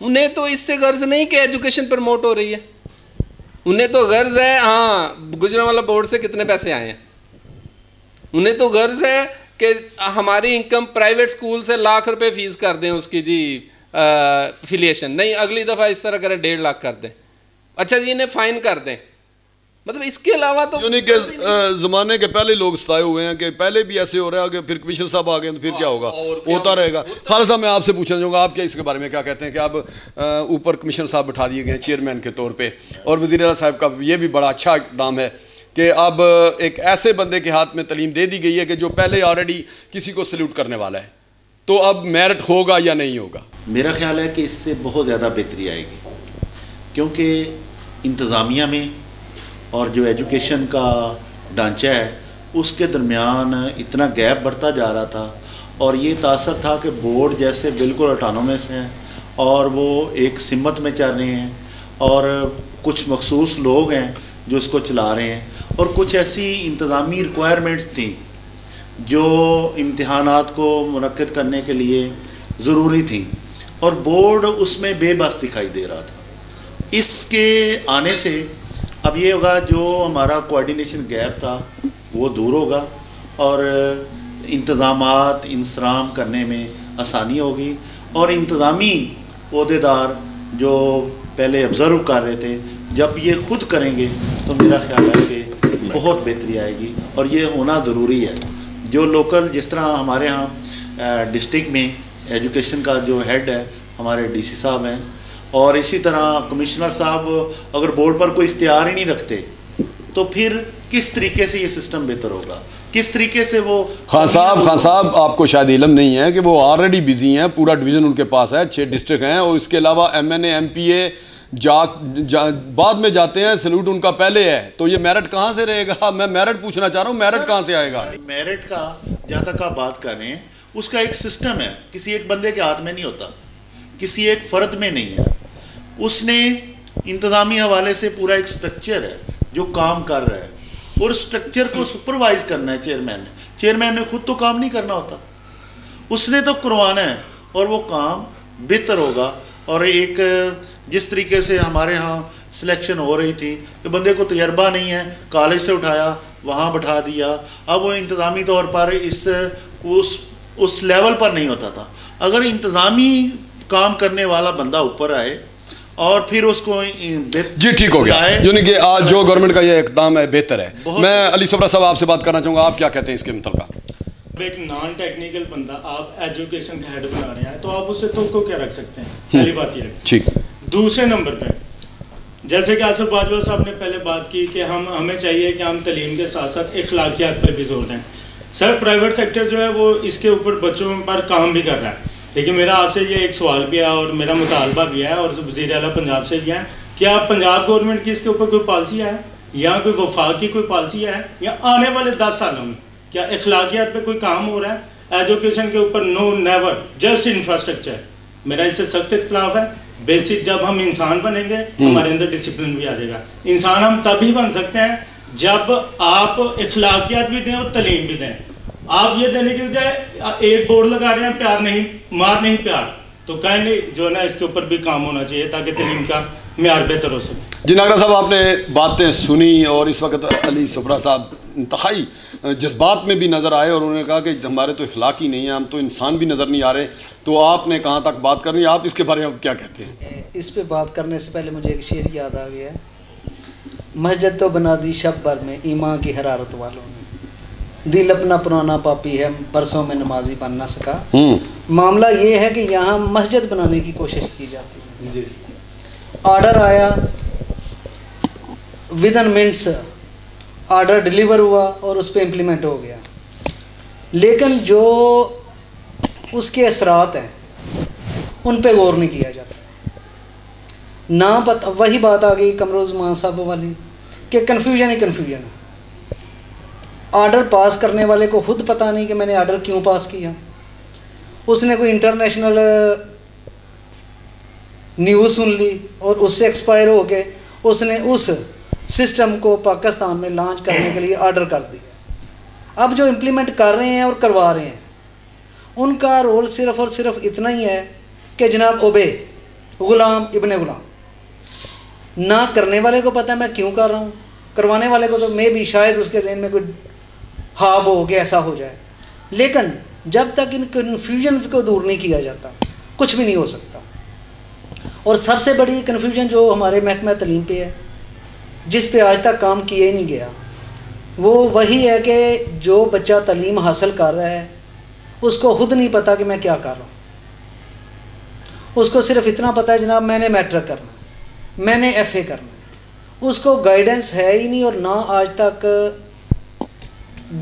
انہیں تو اس سے غرض نہیں کہ ایجوکیشن پروموٹ ہو رہی ہے۔ انہیں تو غرض ہے ہاں گجرا والا بورڈ سے کتنے پیسے آئے ہیں۔ انہیں تو غرض ہے کہ ہماری انکم پرائیویٹ اسکول سے لاکھ روپے فیس کر دیں اس کی جی فیلیشن نہیں، اگلی دفعہ اس طرح کریں، ڈیڑھ لاکھ کر دیں۔ اچھا جی انہیں فائن کر دیں۔ مطلب اس کے علاوہ تو یعنی کہ زمانے کے پہلے لوگ ستائے ہوئے ہیں کہ پہلے بھی ایسے ہو رہا ہے کہ پھر کمشنر صاحب آ گئے تو پھر کیا ہوگا؟ ہوتا رہے گا۔ خالد صاحب میں آپ سے پوچھنا چاہوں گا آپ کیا اس کے بارے میں کیا کہتے ہیں کہ اب اوپر کمشنر صاحب بٹھا دیے گئے ہیں چیئرمین کے طور پہ۔ اور وزیر اعلیٰ صاحب کا یہ بھی بڑا اچھا اقدام ہے کہ اب ایک ایسے بندے کے ہاتھ میں تعلیم دے دی گئی ہے کہ جو پہلے آلریڈی کسی کو سلیوٹ کرنے والا ہے۔ تو اب میرٹ ہوگا یا نہیں ہوگا؟ میرا خیال ہے کہ اس سے بہت زیادہ بہتری آئے گی۔ کیونکہ انتظامیہ میں اور جو ایجوکیشن کا ڈھانچہ ہے، اس کے درمیان اتنا گیپ بڑھتا جا رہا تھا۔ اور یہ تاثر تھا کہ بورڈ جیسے بالکل اٹانومس ہیں اور وہ ایک سمت میں چل رہے ہیں۔ اور کچھ مخصوص لوگ ہیں جو اس کو چلا رہے ہیں۔ اور کچھ ایسی انتظامی ریکوائرمنٹس تھیں جو امتحانات کو منعقد کرنے کے لیے ضروری تھیں۔ اور بورڈ اس میں بے بس دکھائی دے رہا تھا۔ اس کے آنے سے اب یہ ہوگا جو ہمارا کوآڈینیشن گیپ تھا، وہ دور ہوگا اور انتظامات، انسرام کرنے میں آسانی ہوگی اور انتظامی عہدیدار جو پہلے آبزرو کر رہے تھے، جب یہ خود کریں گے تو میرا خیال ہے کہ بہت بہتری آئے گی اور یہ ہونا ضروری ہے۔ جو لوکل جس طرح ہمارے ہاں ڈسٹرک میں ایجوکیشن کا جو ہیڈ ہے، ہمارے ڈی سی صاحب ہیں اور اسی طرح کمشنر صاحب اگر بورڈ پر کوئی اختیار ہی نہیں رکھتے تو پھر کس طریقے سے یہ سسٹم بہتر ہوگا؟ کس طریقے سے وہ خان صاحب خان صاحب آپ کو شاید علم نہیں ہے کہ وہ آلریڈی بزی ہیں پورا ڈویژن ان کے پاس ہے چھ ڈسٹرکٹ ہیں اور اس کے علاوہ M N A M P A جا, جا بعد میں جاتے ہیں سلوٹ ان کا پہلے ہے۔ تو یہ میرٹ کہاں سے رہے گا؟ (laughs) میں میرٹ پوچھنا چاہ رہا ہوں میرٹ کہاں سے آئے گا؟ میرٹ کا جہاں تک آپ بات کر رہے ہیں اس کا ایک سسٹم ہے۔ کسی ایک بندے کے ہاتھ میں نہیں ہوتا کسی ایک فرد میں نہیں ہے۔ اس نے انتظامی حوالے سے پورا ایک سٹرکچر ہے جو کام کر رہا ہے اور سٹرکچر کو سپروائز کرنا ہے چیئرمین نے۔ چیئرمین نے خود تو کام نہیں کرنا ہوتا۔ اس نے تو کروانا ہے اور وہ کام بہتر ہوگا۔ اور ایک، جس طریقے سے ہمارے ہاں سلیکشن ہو رہی تھی کہ بندے کو تجربہ نہیں ہے، کالج سے اٹھایا، وہاں بٹھا دیا۔ اب وہ انتظامی طور پر اس اس اس لیول پر نہیں ہوتا تھا۔ اگر انتظامی کام کرنے والا بندہ اوپر آئے اور پھر اس کو جی ٹھیک ہو گیا۔ یعنی کہ آج جو گورنمنٹ کا یہ اقدام ہے بہتر ہے۔ میں علی صبرہ صاحب آپ سے بات کرنا چاہوں گا۔ آپ کیا کہتے ہیں اس کے متعلقہ ایک نان ٹیکنیکل بندہ آپ ایجوکیشن کا ہیڈ بنا رہے ہیں تو آپ اسے تو کو کیا رکھ سکتے ہیں؟ پہلی بات یہ ٹھیک۔ دوسرے نمبر پہ جیسے کہ آصف باجوہ صاحب نے پہلے بات کی کہ ہم ہمیں چاہیے کہ ہم تعلیم کے ساتھ ساتھ اخلاقیات پر بھی زور دیں۔ سر پرائیویٹ سیکٹر جو ہے وہ اس کے اوپر بچوں پر کام بھی کر رہا ہے۔ لیکن میرا آپ سے یہ ایک سوال بھی ہے اور میرا مطالبہ بھی ہے اور وزیر اعلیٰ پنجاب سے بھی ہے کیا پنجاب گورنمنٹ کی اس کے اوپر کوئی پالیسی ہے یا کوئی وفاق کی کوئی پالیسی ہے یا آنے والے دس سالوں میں کیا اخلاقیات پہ کوئی کام ہو رہا ہے؟ ایجوکیشن کے اوپر نو نیور جسٹ انفراسٹرکچر میرا اس سے سخت اختلاف ہے. بیسک جب ہم انسان بنیں گے ہمارے اندر ڈسپلن بھی آ جائے گا۔ انسان ہم تبھی بن سکتے ہیں جب آپ اخلاقیات بھی دیں اور تعلیم بھی دیں۔ آپ یہ دینے کی بجائے ایک بورڈ لگا رہے ہیں پیار نہیں مار نہیں پیار۔ تو کہیں نہیں جو ہے نا اس کے اوپر بھی کام ہونا چاہیے تاکہ تعلیم کا معیار بہتر ہو سکے۔ جی ناگرا صاحب آپ نے باتیں سنی اور اس وقت علی سبرا صاحب انتہائی جذبات میں بھی نظر آئے اور انہوں نے کہا کہ ہمارے تو اخلاق ہی نہیں ہیں ہم تو انسان بھی نظر نہیں آ رہے۔ تو آپ نے کہاں تک بات کرنی؟ آپ اس کے بارے میں کیا کہتے ہیں؟ اس پہ بات کرنے سے پہلے مجھے ایک شعر یاد آ گیا ہے۔ مسجد تو بنا دی شب بر میں ایمان کی حرارت والوں نے۔ دل اپنا پرانا پاپی ہے برسوں میں نمازی بن نہ سکا۔ معاملہ یہ ہے کہ یہاں مسجد بنانے کی کوشش کی جاتی ہے۔ جی۔ آرڈر آیا within minutes order deliver ہوا اور اس پہ امپلیمنٹ ہو گیا۔ لیکن جو اس کے اثرات ہیں ان پہ غور نہیں کیا جاتا۔ نہ پتہ وہی بات آ گئی کمروز مان صاحب والی کہ کنفیوژن ہی کنفیوژن ہے۔ آرڈر پاس کرنے والے کو خود پتہ نہیں کہ میں نے آرڈر کیوں پاس کیا۔ اس نے کوئی انٹرنیشنل نیوز سن لی اور اس سے ایکسپائر ہو کے اس نے اس سسٹم کو پاکستان میں لانچ کرنے کے لیے آرڈر کر دیا۔ اب جو امپلیمنٹ کر رہے ہیں اور کروا رہے ہیں، ان کا رول صرف اور صرف اتنا ہی ہے کہ جناب اوبے غلام ابن غلام، نہ کرنے والے کو پتہ ہے میں کیوں کر رہا ہوں؟ کروانے والے کو تو میں بھی شاید اس کے ذہن میں کوئی ہاب ہو کہ ایسا ہو جائے۔ لیکن جب تک ان کنفیوژنس کو دور نہیں کیا جاتا، کچھ بھی نہیں ہو سکتا۔ اور سب سے بڑی کنفیوژن جو ہمارے محکمہ تعلیم پہ ہے، جس پہ آج تک کام کیا ہی نہیں گیا، وہ وہی ہے کہ جو بچہ تعلیم حاصل کر رہا ہے، اس کو خود نہیں پتہ کہ میں کیا کر رہا ہوں۔ اس کو صرف اتنا پتہ ہے، جناب، میں نے میٹرک کرنا ہے میں نے ایف اے کرنا۔ ہے اس کو گائیڈنس ہے ہی نہیں اور نہ آج تک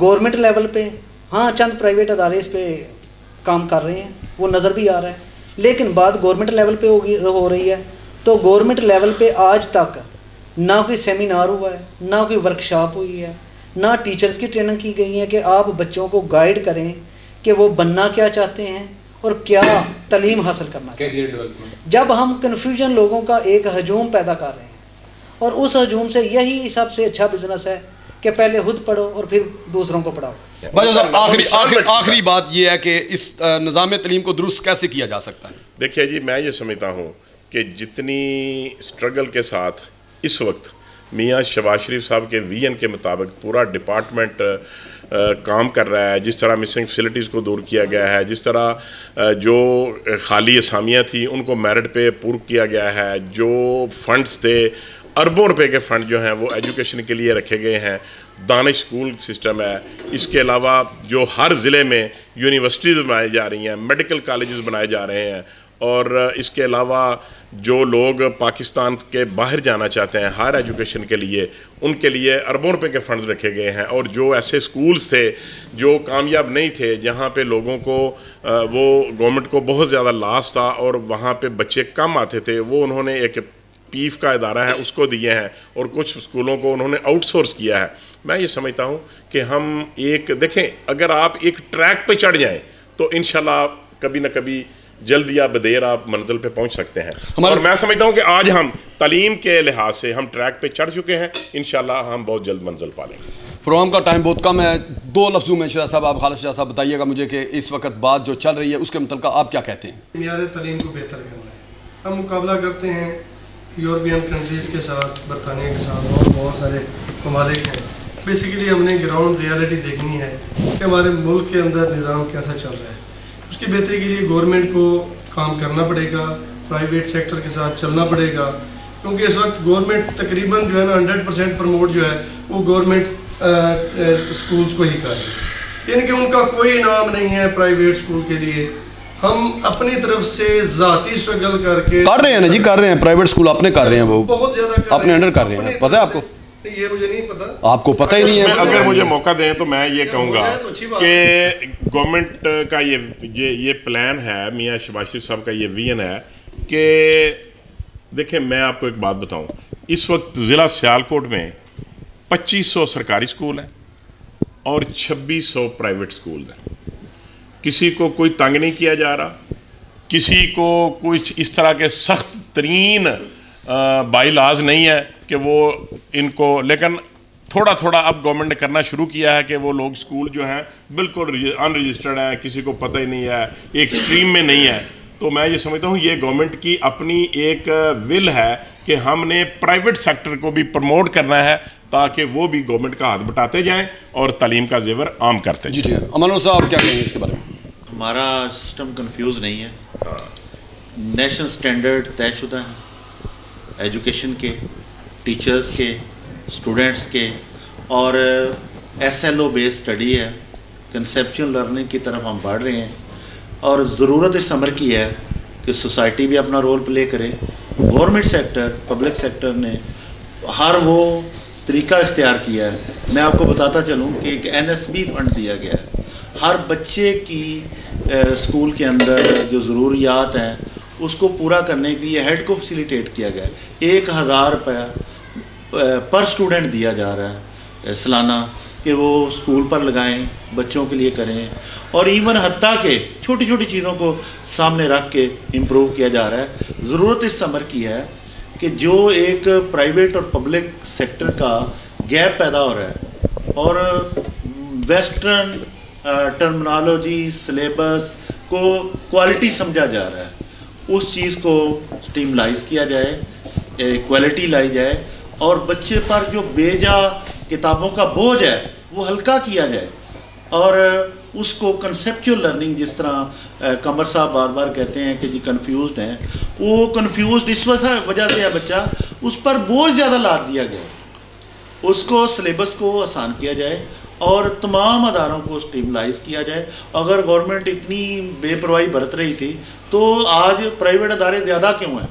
گورنمنٹ لیول پہ ہاں چند پرائیویٹ ادارے اس پہ کام کر رہے ہیں وہ نظر بھی آ رہا ہے۔ لیکن بات گورنمنٹ لیول پہ ہوگی ہو رہی ہے۔ تو گورنمنٹ لیول پہ آج تک نہ کوئی سیمینار ہوا ہے نہ کوئی ورکشاپ ہوئی ہے نہ ٹیچرز کی ٹریننگ کی گئی ہے کہ آپ بچوں کو گائیڈ کریں کہ وہ بننا کیا چاہتے ہیں اور کیا تعلیم حاصل کرنا چاہتے ہیں۔ جب ہم کنفیوژن لوگوں کا ایک ہجوم پیدا کر رہے ہیں اور اس ہجوم سے یہی سب سے اچھا بزنس ہے کہ پہلے خود پڑھو اور پھر دوسروں کو پڑھاؤ۔ بھائی صاحب آخری آخری آخری بات یہ ہے کہ اس نظام تعلیم کو درست کیسے کیا جا سکتا ہے؟ دیکھیے جی میں یہ سمجھتا ہوں کہ جتنی سٹرگل کے ساتھ اس وقت میاں شباز شریف صاحب کے وی این کے مطابق پورا ڈپارٹمنٹ کام کر رہا ہے جس طرح مسنگ فیسلٹیز کو دور کیا گیا ہے جس طرح جو خالی اسامیاں تھیں ان کو میرٹ پہ پور کیا گیا ہے جو فنڈز تھے اربوں روپے کے فنڈ جو ہیں وہ ایجوکیشن کے لیے رکھے گئے ہیں۔ دانش اسکول سسٹم ہے۔ اس کے علاوہ جو ہر ضلع میں یونیورسٹیز بنائی جا رہی ہیں، میڈیکل کالجز بنائے جا رہے ہیں۔ اور اس کے علاوہ جو لوگ پاکستان کے باہر جانا چاہتے ہیں ہائر ایجوکیشن کے لیے، ان کے لیے اربوں روپے کے فنڈز رکھے گئے ہیں۔ اور جو ایسے سکولز تھے جو کامیاب نہیں تھے، جہاں پہ لوگوں کو وہ گورنمنٹ کو بہت زیادہ لاس تھا اور وہاں پہ بچے کم آتے تھے، وہ انہوں نے ایک پیف کا ادارہ ہے اس کو دیے ہیں اور کچھ اسکولوں کو انہوں نے آؤٹ سورس کیا ہے۔ میں یہ سمجھتا ہوں کہ ہم ایک دیکھیں اگر آپ ایک ٹریک پہ چڑھ جائیں تو انشاءاللہ کبھی نہ کبھی جلد یا بدیر آپ منزل پہ پہنچ سکتے ہیں۔ اور میں سمجھتا ہوں کہ آج ہم تعلیم کے لحاظ سے ہم ٹریک پہ چڑھ چکے ہیں انشاءاللہ ہم بہت جلد منزل پا لیں گے۔ پروگرام کا ٹائم بہت کم ہے۔ دو لفظوں میں شاہ صاحب آپ خالد شاہ صاحب بتائیے گا مجھے کہ اس وقت بات جو چل رہی ہے اس کے متعلق آپ کیا کہتے ہیں؟ معیار تعلیم کو بہتر کرنا ہے۔ ہم مقابلہ کرتے ہیں۔ یورپین کنٹریز کے ساتھ، برطانیہ کے ساتھ اور بہت سارے ممالک ہیں۔ بیسیکلی ہم نے گراؤنڈ ریالٹی دیکھنی ہے کہ ہمارے ملک کے اندر نظام کیسا چل رہا ہے۔ اس کی بہتری کے لیے گورنمنٹ کو کام کرنا پڑے گا پرائیویٹ سیکٹر کے ساتھ چلنا پڑے گا۔ کیونکہ اس وقت گورنمنٹ تقریباً جو ہے نا ہنڈریڈ پرسینٹ پروموٹ جو ہے، وہ گورنمنٹ اسکولس کو ہی کر رہی ہے۔ یعنی کہ ان کا کوئی انعام نہیں ہے پرائیویٹ اسکول کے لیے۔ ہم اپنی طرف سے ذاتی سٹرگل کر کے کر رہے ہیں نا جی کر رہے ہیں۔ پرائیویٹ اسکول اپنے کر رہے ہیں وہ۔ بہت زیادہ کر اپنے انڈر کر رہے ہیں۔ پتہ ہے آپ کو؟ یہ مجھے نہیں پتا آپ کو پتہ ہی نہیں ہے۔ اگر مجھے موقع دیں تو میں یہ کہوں گا کہ گورنمنٹ کا یہ یہ پلان ہے میاں شباز شریف صاحب کا یہ ویژن ہے کہ دیکھیں میں آپ کو ایک بات بتاؤں۔ اس وقت ضلع سیالکوٹ میں پچیس سو سرکاری اسکول ہیں اور چھبیس سو پرائیویٹ اسکول ہیں۔ کسی کو کوئی تنگ نہیں کیا جا رہا، کسی کو کچھ اس طرح کے سخت ترین بائی لاز نہیں ہے کہ وہ ان کو، لیکن تھوڑا تھوڑا اب گورنمنٹ نے کرنا شروع کیا ہے کہ وہ لوگ اسکول جو ہیں بالکل ان رجسٹرڈ ہیں، کسی کو پتہ ہی نہیں ہے، ایک اسٹریم میں نہیں ہے۔ تو میں یہ سمجھتا ہوں یہ گورنمنٹ کی اپنی ایک ول ہے کہ ہم نے پرائیویٹ سیکٹر کو بھی پروموٹ کرنا ہے تاکہ وہ بھی گورنمنٹ کا ہاتھ بٹاتے جائیں اور تعلیم کا زیور عام کرتے جی, جی۔ ٹھیک ہے امن صاحب کیا کہیں گے اس کے بارے میں؟ ہمارا سسٹم کنفیوز نہیں ہے۔ نیشنل اسٹینڈرڈ طے شدہ ہیں ایجوکیشن کے ٹیچرز کے اسٹوڈنٹس کے۔ اور S L O base study ہے۔ کنسیپچل لرننگ کی طرف ہم بڑھ رہے ہیں۔ اور ضرورت اس عمر کی ہے کہ سوسائٹی بھی اپنا رول پلے کرے۔ گورنمنٹ سیکٹر پبلک سیکٹر نے ہر وہ طریقہ اختیار کیا ہے۔ میں آپ کو بتاتا چلوں کہ ایک این ایس بی فنڈ دیا گیا ہے۔ ہر بچے کی اسکول کے اندر جو ضروریات ہیں، اس کو پورا کرنے کے لیے ہیڈ کو فیسیلیٹیٹ کیا گیا ہے۔ ایک ہزار روپیہ پر اسٹوڈنٹ دیا جا رہا ہے، سلانہ، کہ وہ اسکول پر لگائیں، بچوں کے لیے کریں۔ اور ایون حتیٰ کہ چھوٹی چھوٹی چیزوں کو سامنے رکھ کے امپروو کیا جا رہا ہے۔ ضرورت اس سمر کی ہے کہ جو ایک پرائیویٹ اور پبلک سیکٹر کا گیپ پیدا ہو رہا ہے۔ اور ویسٹرن ٹرمنالوجی سلیبس کو کوالٹی سمجھا جا رہا ہے۔ اس چیز کو سٹیم لائز کیا جائے کوالٹی لائی جائے اور بچے پر جو بیجا کتابوں کا بوجھ ہے، وہ ہلکا کیا جائے۔ اور اس کو کنسیپچول لرننگ جس طرح قمر صاحب بار بار کہتے ہیں کہ جی کنفیوزڈ ہیں، وہ کنفیوزڈ اس وجہ سے ہے بچہ، اس پر بوجھ زیادہ لاد دیا گیا۔ اس کو سلیبس کو آسان کیا جائے۔ اور تمام اداروں کو اسٹیملائز کیا جائے۔ اگر گورنمنٹ اتنی بے پرواہی برت رہی تھی، تو آج پرائیویٹ ادارے زیادہ کیوں ہیں؟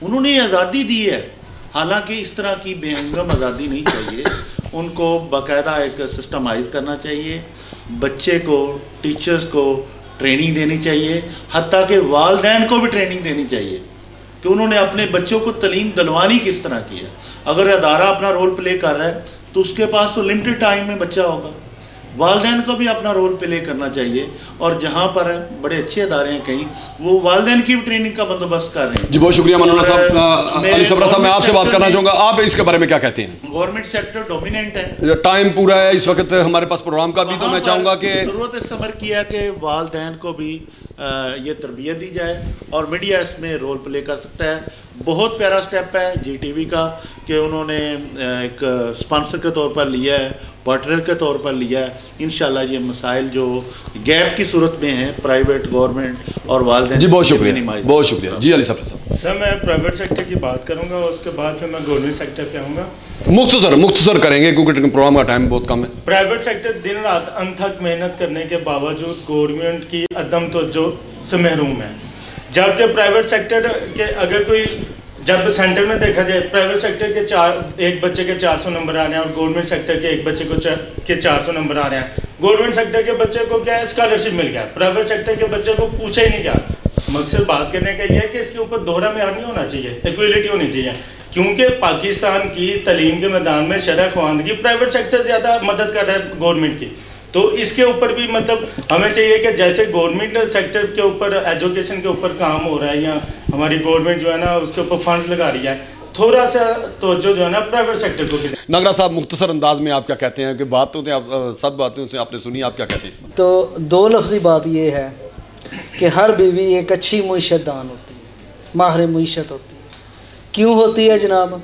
انہوں نے آزادی دی ہے۔ حالانکہ اس طرح کی بے ہنگم آزادی نہیں چاہیے۔ ان کو باقاعدہ ایک سسٹمائز کرنا چاہیے۔ بچے کو ٹیچرز کو ٹریننگ دینی چاہیے۔ حتیٰ کہ والدین کو بھی ٹریننگ دینی چاہیے۔ کہ انہوں نے اپنے بچوں کو تعلیم دلوانی کس طرح کی ہے؟ اگر ادارہ اپنا رول پلے کر رہا ہے تو اس کے پاس تو لمیٹڈ ٹائم میں بچہ ہوگا۔ والدین کو بھی اپنا رول پلے کرنا چاہیے۔ اور جہاں پر بڑے اچھے ادارے ہیں کہیں وہ والدین کی بھی ٹریننگ کا بندوبست کر رہے ہیں۔ جی بہت شکریہ مولانا صاحب۔ علی صبرا صاحب میں آپ سے بات کرنا چاہوں گا۔ آپ اس کے بارے میں کیا کہتے ہیں؟ گورنمنٹ سیکٹر ڈومیننٹ ہے۔ ٹائم پورا ہے اس وقت ہمارے پاس پروگرام کا بھی تو میں چاہوں گا کہ ضرورت سمر کیا کہ والدین کو بھی یہ تربیت دی جائے اور میڈیا اس میں رول پلے کر سکتا ہے۔ بہت پیارا سٹیپ ہے جی ٹی وی کا کہ انہوں نے ایک سپانسر کے طور پر لیا ہے پارٹنر کے طور پر لیا ہے۔ انشاءاللہ یہ مسائل جو گیپ کی صورت میں ہیں پرائیویٹ گورنمنٹ اور والدین جی بہت شکریہ۔ بہت شکریہ۔ جی علی صاحب صاحب۔ سر میں پرائیویٹ سیکٹر کی بات کروں گا اس کے بعد پھر میں گورنمنٹ سیکٹر پہ آؤں گا۔ مختصر مختصر کریں گے کیونکہ پروگرام کا ٹائم بہت کم ہے۔ پرائیویٹ سیکٹر دن رات انتھک محنت کرنے کے باوجود گورنمنٹ کی عدم توجہ سے محروم ہیں۔ جبکہ پرائیویٹ سیکٹر کے اگر کوئی جب سینٹر میں دیکھا جائے پرائیویٹ سیکٹر کے چار ایک بچے کے چار سو نمبر آ رہے ہیں اور گورنمنٹ سیکٹر کے ایک بچے کو چار, کے چار سو نمبر آ رہے ہیں۔ گورنمنٹ سیکٹر کے بچے کو کیا اسکالرشپ مل گیا؟ پرائیویٹ سیکٹر کے بچے کو پوچھا ہی نہیں کیا مقصد بات کرنے کا یہ ہے کہ اس کے اوپر دوہرا معیار نہیں ہونا چاہیے ایکویلٹی ہونی چاہیے۔ کیونکہ پاکستان کی تعلیم کے میدان میں شرح خواندگی پرائیویٹ سیکٹر زیادہ مدد کر رہا ہے گورنمنٹ کی۔ تو اس کے اوپر بھی مطلب ہمیں چاہیے کہ جیسے گورنمنٹ سیکٹر کے اوپر ایجوکیشن کے اوپر کام ہو رہا ہے یا ہماری گورنمنٹ جو ہے نا اس کے اوپر فنڈز لگا رہی ہے تھوڑا سا توجہ جو ہے نا پرائیویٹ سیکٹر کو نگرا صاحب مختصر انداز میں آپ کیا کہتے ہیں؟ کہ بات سے سب باتیں آپ نے سنی آپ کیا کہتے ہیں تو دو لفظی بات یہ ہے کہ ہر بیوی ایک اچھی معیشت دان ہوتی ہے ماہر معیشت ہوتی ہے۔ کیوں ہوتی ہے جناب؟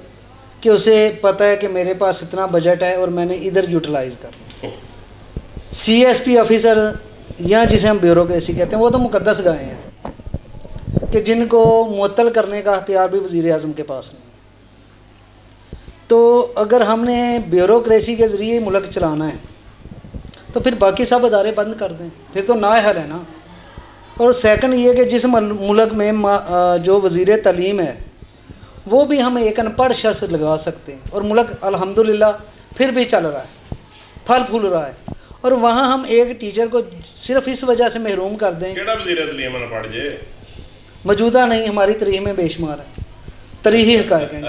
کہ اسے پتہ ہے کہ میرے پاس اتنا بجٹ ہے اور میں نے ادھر یوٹیلائز کرنا سی ایس پی آفیسر یا جسے ہم بیوروکریسی کہتے ہیں، وہ تو مقدس گائے ہیں کہ جن کو معطل کرنے کا اختیار بھی وزیر اعظم کے پاس نہیں۔ تو اگر ہم نے بیوروکریسی کے ذریعے ملک چلانا ہے، تو پھر باقی سب ادارے بند کر دیں۔ پھر تو نااہل ہے نا۔ اور سیکنڈ یہ کہ جس ملک میں جو وزیر تعلیم ہے، وہ بھی ہم ایک ان پڑھ شخص لگا سکتے ہیں۔ اور ملک الحمدللہ پھر بھی چل رہا ہے، پھل پھول رہا ہے۔ اور وہاں ہم ایک ٹیچر کو صرف اس وجہ سے محروم کر دیں۔ موجودہ نہیں ہماری تریح میں بے شمار ہے تریحی حقائق ہیں۔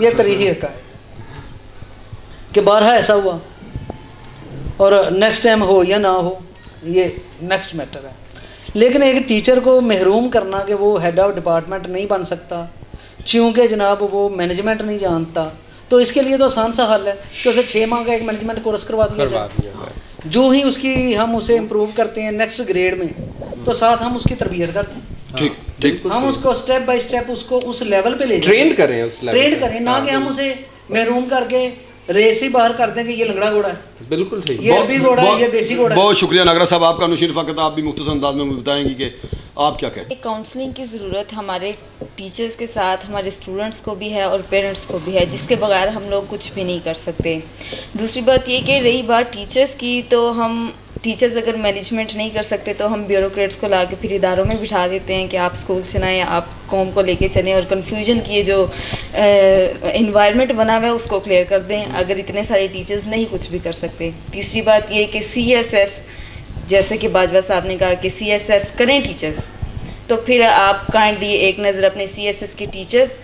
یہ تریحی حقائق کہ بارہ ایسا ہوا اور نیکسٹ ٹائم ہو یا نہ ہو یہ نیکسٹ میٹر ہے۔ لیکن ایک ٹیچر کو محروم کرنا کہ وہ ہیڈ آف ڈپارٹمنٹ نہیں بن سکتا چونکہ جناب وہ مینجمنٹ نہیں جانتا تو اس کے لیے تو آسان سا حل ہے کہ اسے چھ ماہ کا ایک مینجمنٹ کورس کروا دیا جائے۔ جو ہی اس کی ہم اسے امپروو کرتے ہیں نیکسٹ گریڈ میں تو ساتھ ہم اس کی تربیت کرتے ہیں۔ ہاں، ٹھیک ٹھیک۔ ہم اس کو اسٹیپ بائی اسٹیپ اس کو اس لیول پہ لے ٹرینڈ کریں ٹرینڈ کریں نہ ہاں، کہ ہم اسے محروم کر کے ریس ہی باہر کر دیں کہ یہ لنگڑا گھوڑا ہے۔ بالکل صحیح۔ یہ عربی گھوڑا ہے یہ دیسی گھوڑا ہے۔ بہت شکریہ ناگرا صاحب آپ کا نوشین فقط آپ بھی مختصر انداز میں بتائیں گی کہ آپ کیا کہتے ہیں۔ کاؤنسلنگ کی ضرورت ہمارے ٹیچرز کے ساتھ ہمارے اسٹوڈنٹس کو بھی ہے اور پیرنٹس کو بھی ہے جس کے بغیر ہم لوگ کچھ بھی نہیں کر سکتے۔ دوسری بات یہ کہ رہی بات ٹیچرز کی تو ہم ٹیچرز اگر مینجمنٹ نہیں کر سکتے تو ہم بیوروکریٹس کو لا کے پھر اداروں میں بٹھا دیتے ہیں کہ آپ اسکول چلائیں، آپ قوم کو لے کے چلیں اور کنفیوژن کیے جو انوائرمنٹ بنا ہوا ہے، اس کو کلیئر کر دیں۔ اگر اتنے سارے ٹیچرز نہیں کچھ بھی کر سکتے۔ تیسری بات یہ کہ سی ایس ایس جیسے کہ باجوہ صاحب نے کہا کہ سی ایس ایس کریں ٹیچرس تو پھر آپ کائنڈلی ایک نظر اپنے سی ایس ایس کے ٹیچرز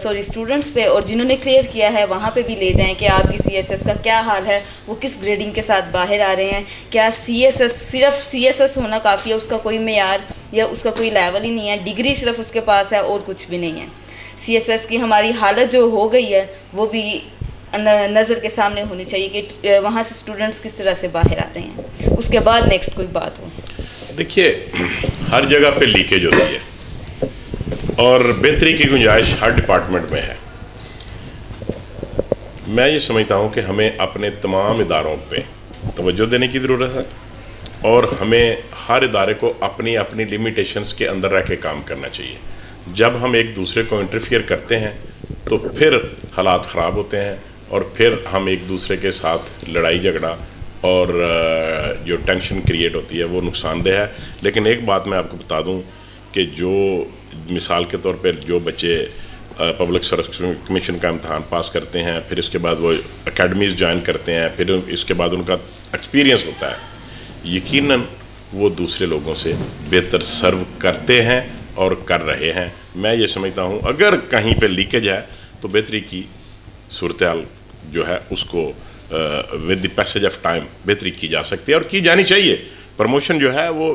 سوری اسٹوڈنٹس پہ اور جنہوں نے کلیئر کیا ہے وہاں پہ بھی لے جائیں کہ آپ کی سی ایس ایس کا کیا حال ہے، وہ کس گریڈنگ کے ساتھ باہر آ رہے ہیں۔ کیا سی ایس ایس صرف سی ایس ایس ہونا کافی ہے، اس کا کوئی معیار یا اس کا کوئی لیول ہی نہیں ہے ڈگری صرف اس کے پاس ہے اور کچھ بھی نہیں ہے۔ سی ایس ایس کی ہماری حالت جو ہو گئی ہے، وہ بھی نظر کے سامنے ہونی چاہیے کہ وہاں سے اسٹوڈنٹس کس طرح سے باہر آ رہے ہیں۔ اس کے بعد نیکسٹ کوئی بات ہو۔ دیکھیے، ہر جگہ پہ لیکیج ہوتی ہے اور بہتری کی گنجائش ہر ڈپارٹمنٹ میں ہے۔ میں یہ سمجھتا ہوں کہ ہمیں اپنے تمام اداروں پہ توجہ دینے کی ضرورت ہے اور ہمیں ہر ادارے کو اپنی اپنی لمیٹیشنس کے اندر رہ کے کام کرنا چاہیے۔ جب ہم ایک دوسرے کو انٹرفیئر کرتے ہیں تو پھر حالات خراب ہوتے ہیں اور پھر ہم ایک دوسرے کے ساتھ لڑائی جھگڑا اور جو ٹینشن کریٹ ہوتی ہے وہ نقصان دہ ہے۔ لیکن ایک بات میں آپ کو بتا دوں کہ جو مثال کے طور پہ جو بچے پبلک سروس کمیشن کا امتحان پاس کرتے ہیں، پھر اس کے بعد وہ اکیڈمیز جوائن کرتے ہیں، پھر اس کے بعد ان کا ایکسپیرینس ہوتا ہے۔ یقیناً وہ دوسرے لوگوں سے بہتر سرو کرتے ہیں اور کر رہے ہیں۔ میں یہ سمجھتا ہوں، اگر کہیں پہ لیکیج ہے تو بہتری کی صورتحال جو ہے اس کو with the passage of time بہتری کی جا سکتی ہے اور کی جانی چاہیے۔ پروموشن جو ہے وہ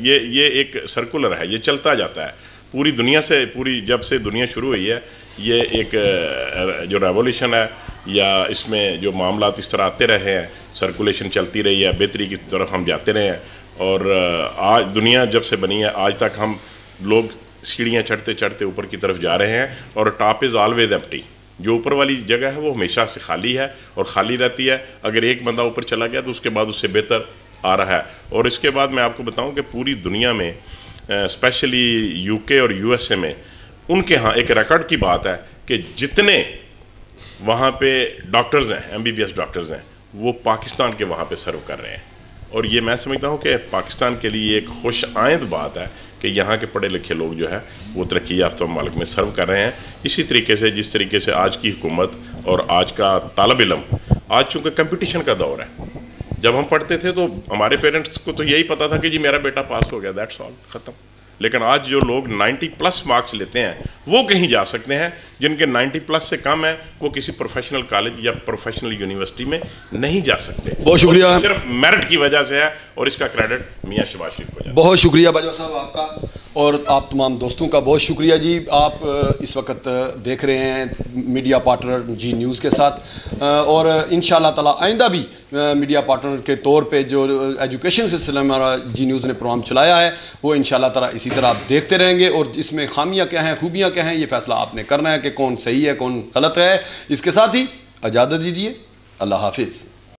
یہ یہ ایک سرکولر ہے، یہ چلتا جاتا ہے۔ پوری دنیا سے، پوری جب سے دنیا شروع ہوئی ہے، یہ ایک جو ریولیوشن ہے یا اس میں جو معاملات اس طرح آتے رہے ہیں سرکولیشن چلتی رہی ہے، بہتری کی طرف ہم جاتے رہے ہیں۔ اور آج دنیا جب سے بنی ہے، آج تک ہم لوگ سیڑھیاں چڑھتے چڑھتے اوپر کی طرف جا رہے ہیں اور ٹاپ از آلویز ایمٹی جو اوپر والی جگہ ہے وہ ہمیشہ سے خالی ہے اور خالی رہتی ہے۔ اگر ایک بندہ اوپر چلا گیا تو اس کے بعد اس سے بہتر آ رہا ہے۔ اور اس کے بعد میں آپ کو بتاؤں کہ پوری دنیا میں اسپیشلی یو کے اور یو ایس اے میں، ان کے ہاں ایک ریکارڈ کی بات ہے کہ جتنے وہاں پہ ڈاکٹرز ہیں M B B S doctors ہیں، وہ پاکستان کے وہاں پہ سرو کر رہے ہیں۔ اور یہ میں سمجھتا ہوں کہ پاکستان کے لیے ایک خوش آئند بات ہے کہ یہاں کے پڑھے لکھے لوگ جو ہے وہ ترقی یافتہ ممالک میں سرو کر رہے ہیں۔ اسی طریقے سے، جس طریقے سے آج کی حکومت اور آج کا طالب علم، آج چونکہ کمپٹیشن کا دور ہے، جب ہم پڑھتے تھے تو ہمارے پیرنٹس کو تو یہی پتا تھا کہ جی میرا بیٹا پاس ہو گیا دیٹس آل ختم۔ لیکن آج جو لوگ نائنٹی پلس مارکس لیتے ہیں، وہ کہیں جا سکتے ہیں جن کے نائنٹی پلس سے کم ہیں وہ کسی پروفیشنل کالج یا پروفیشنل یونیورسٹی میں نہیں جا سکتے۔ بہت شکریہ۔ صرف میرٹ کی وجہ سے ہے اور اس کا کریڈٹ میاں شباز شریف کو بہت شکریہ باجوہ صاحب آپ کا۔ اور آپ تمام دوستوں کا بہت شکریہ جی۔ آپ اس وقت دیکھ رہے ہیں میڈیا پارٹنر جی نیوز کے ساتھ۔ اور انشاءاللہ تعالی آئندہ بھی میڈیا پارٹنر کے طور پہ جو ایجوکیشن سلسلے میں ہمارا جی نیوز نے پروگرام چلایا ہے وہ انشاءاللہ تعالی اسی طرح آپ دیکھتے رہیں گے۔ اور اس میں خامیاں کیا ہیں خوبیاں کیا ہیں یہ فیصلہ آپ نے کرنا ہے کہ کون صحیح ہے کون غلط ہے اس کے ساتھ ہی اجازت دیجیے اللہ حافظ۔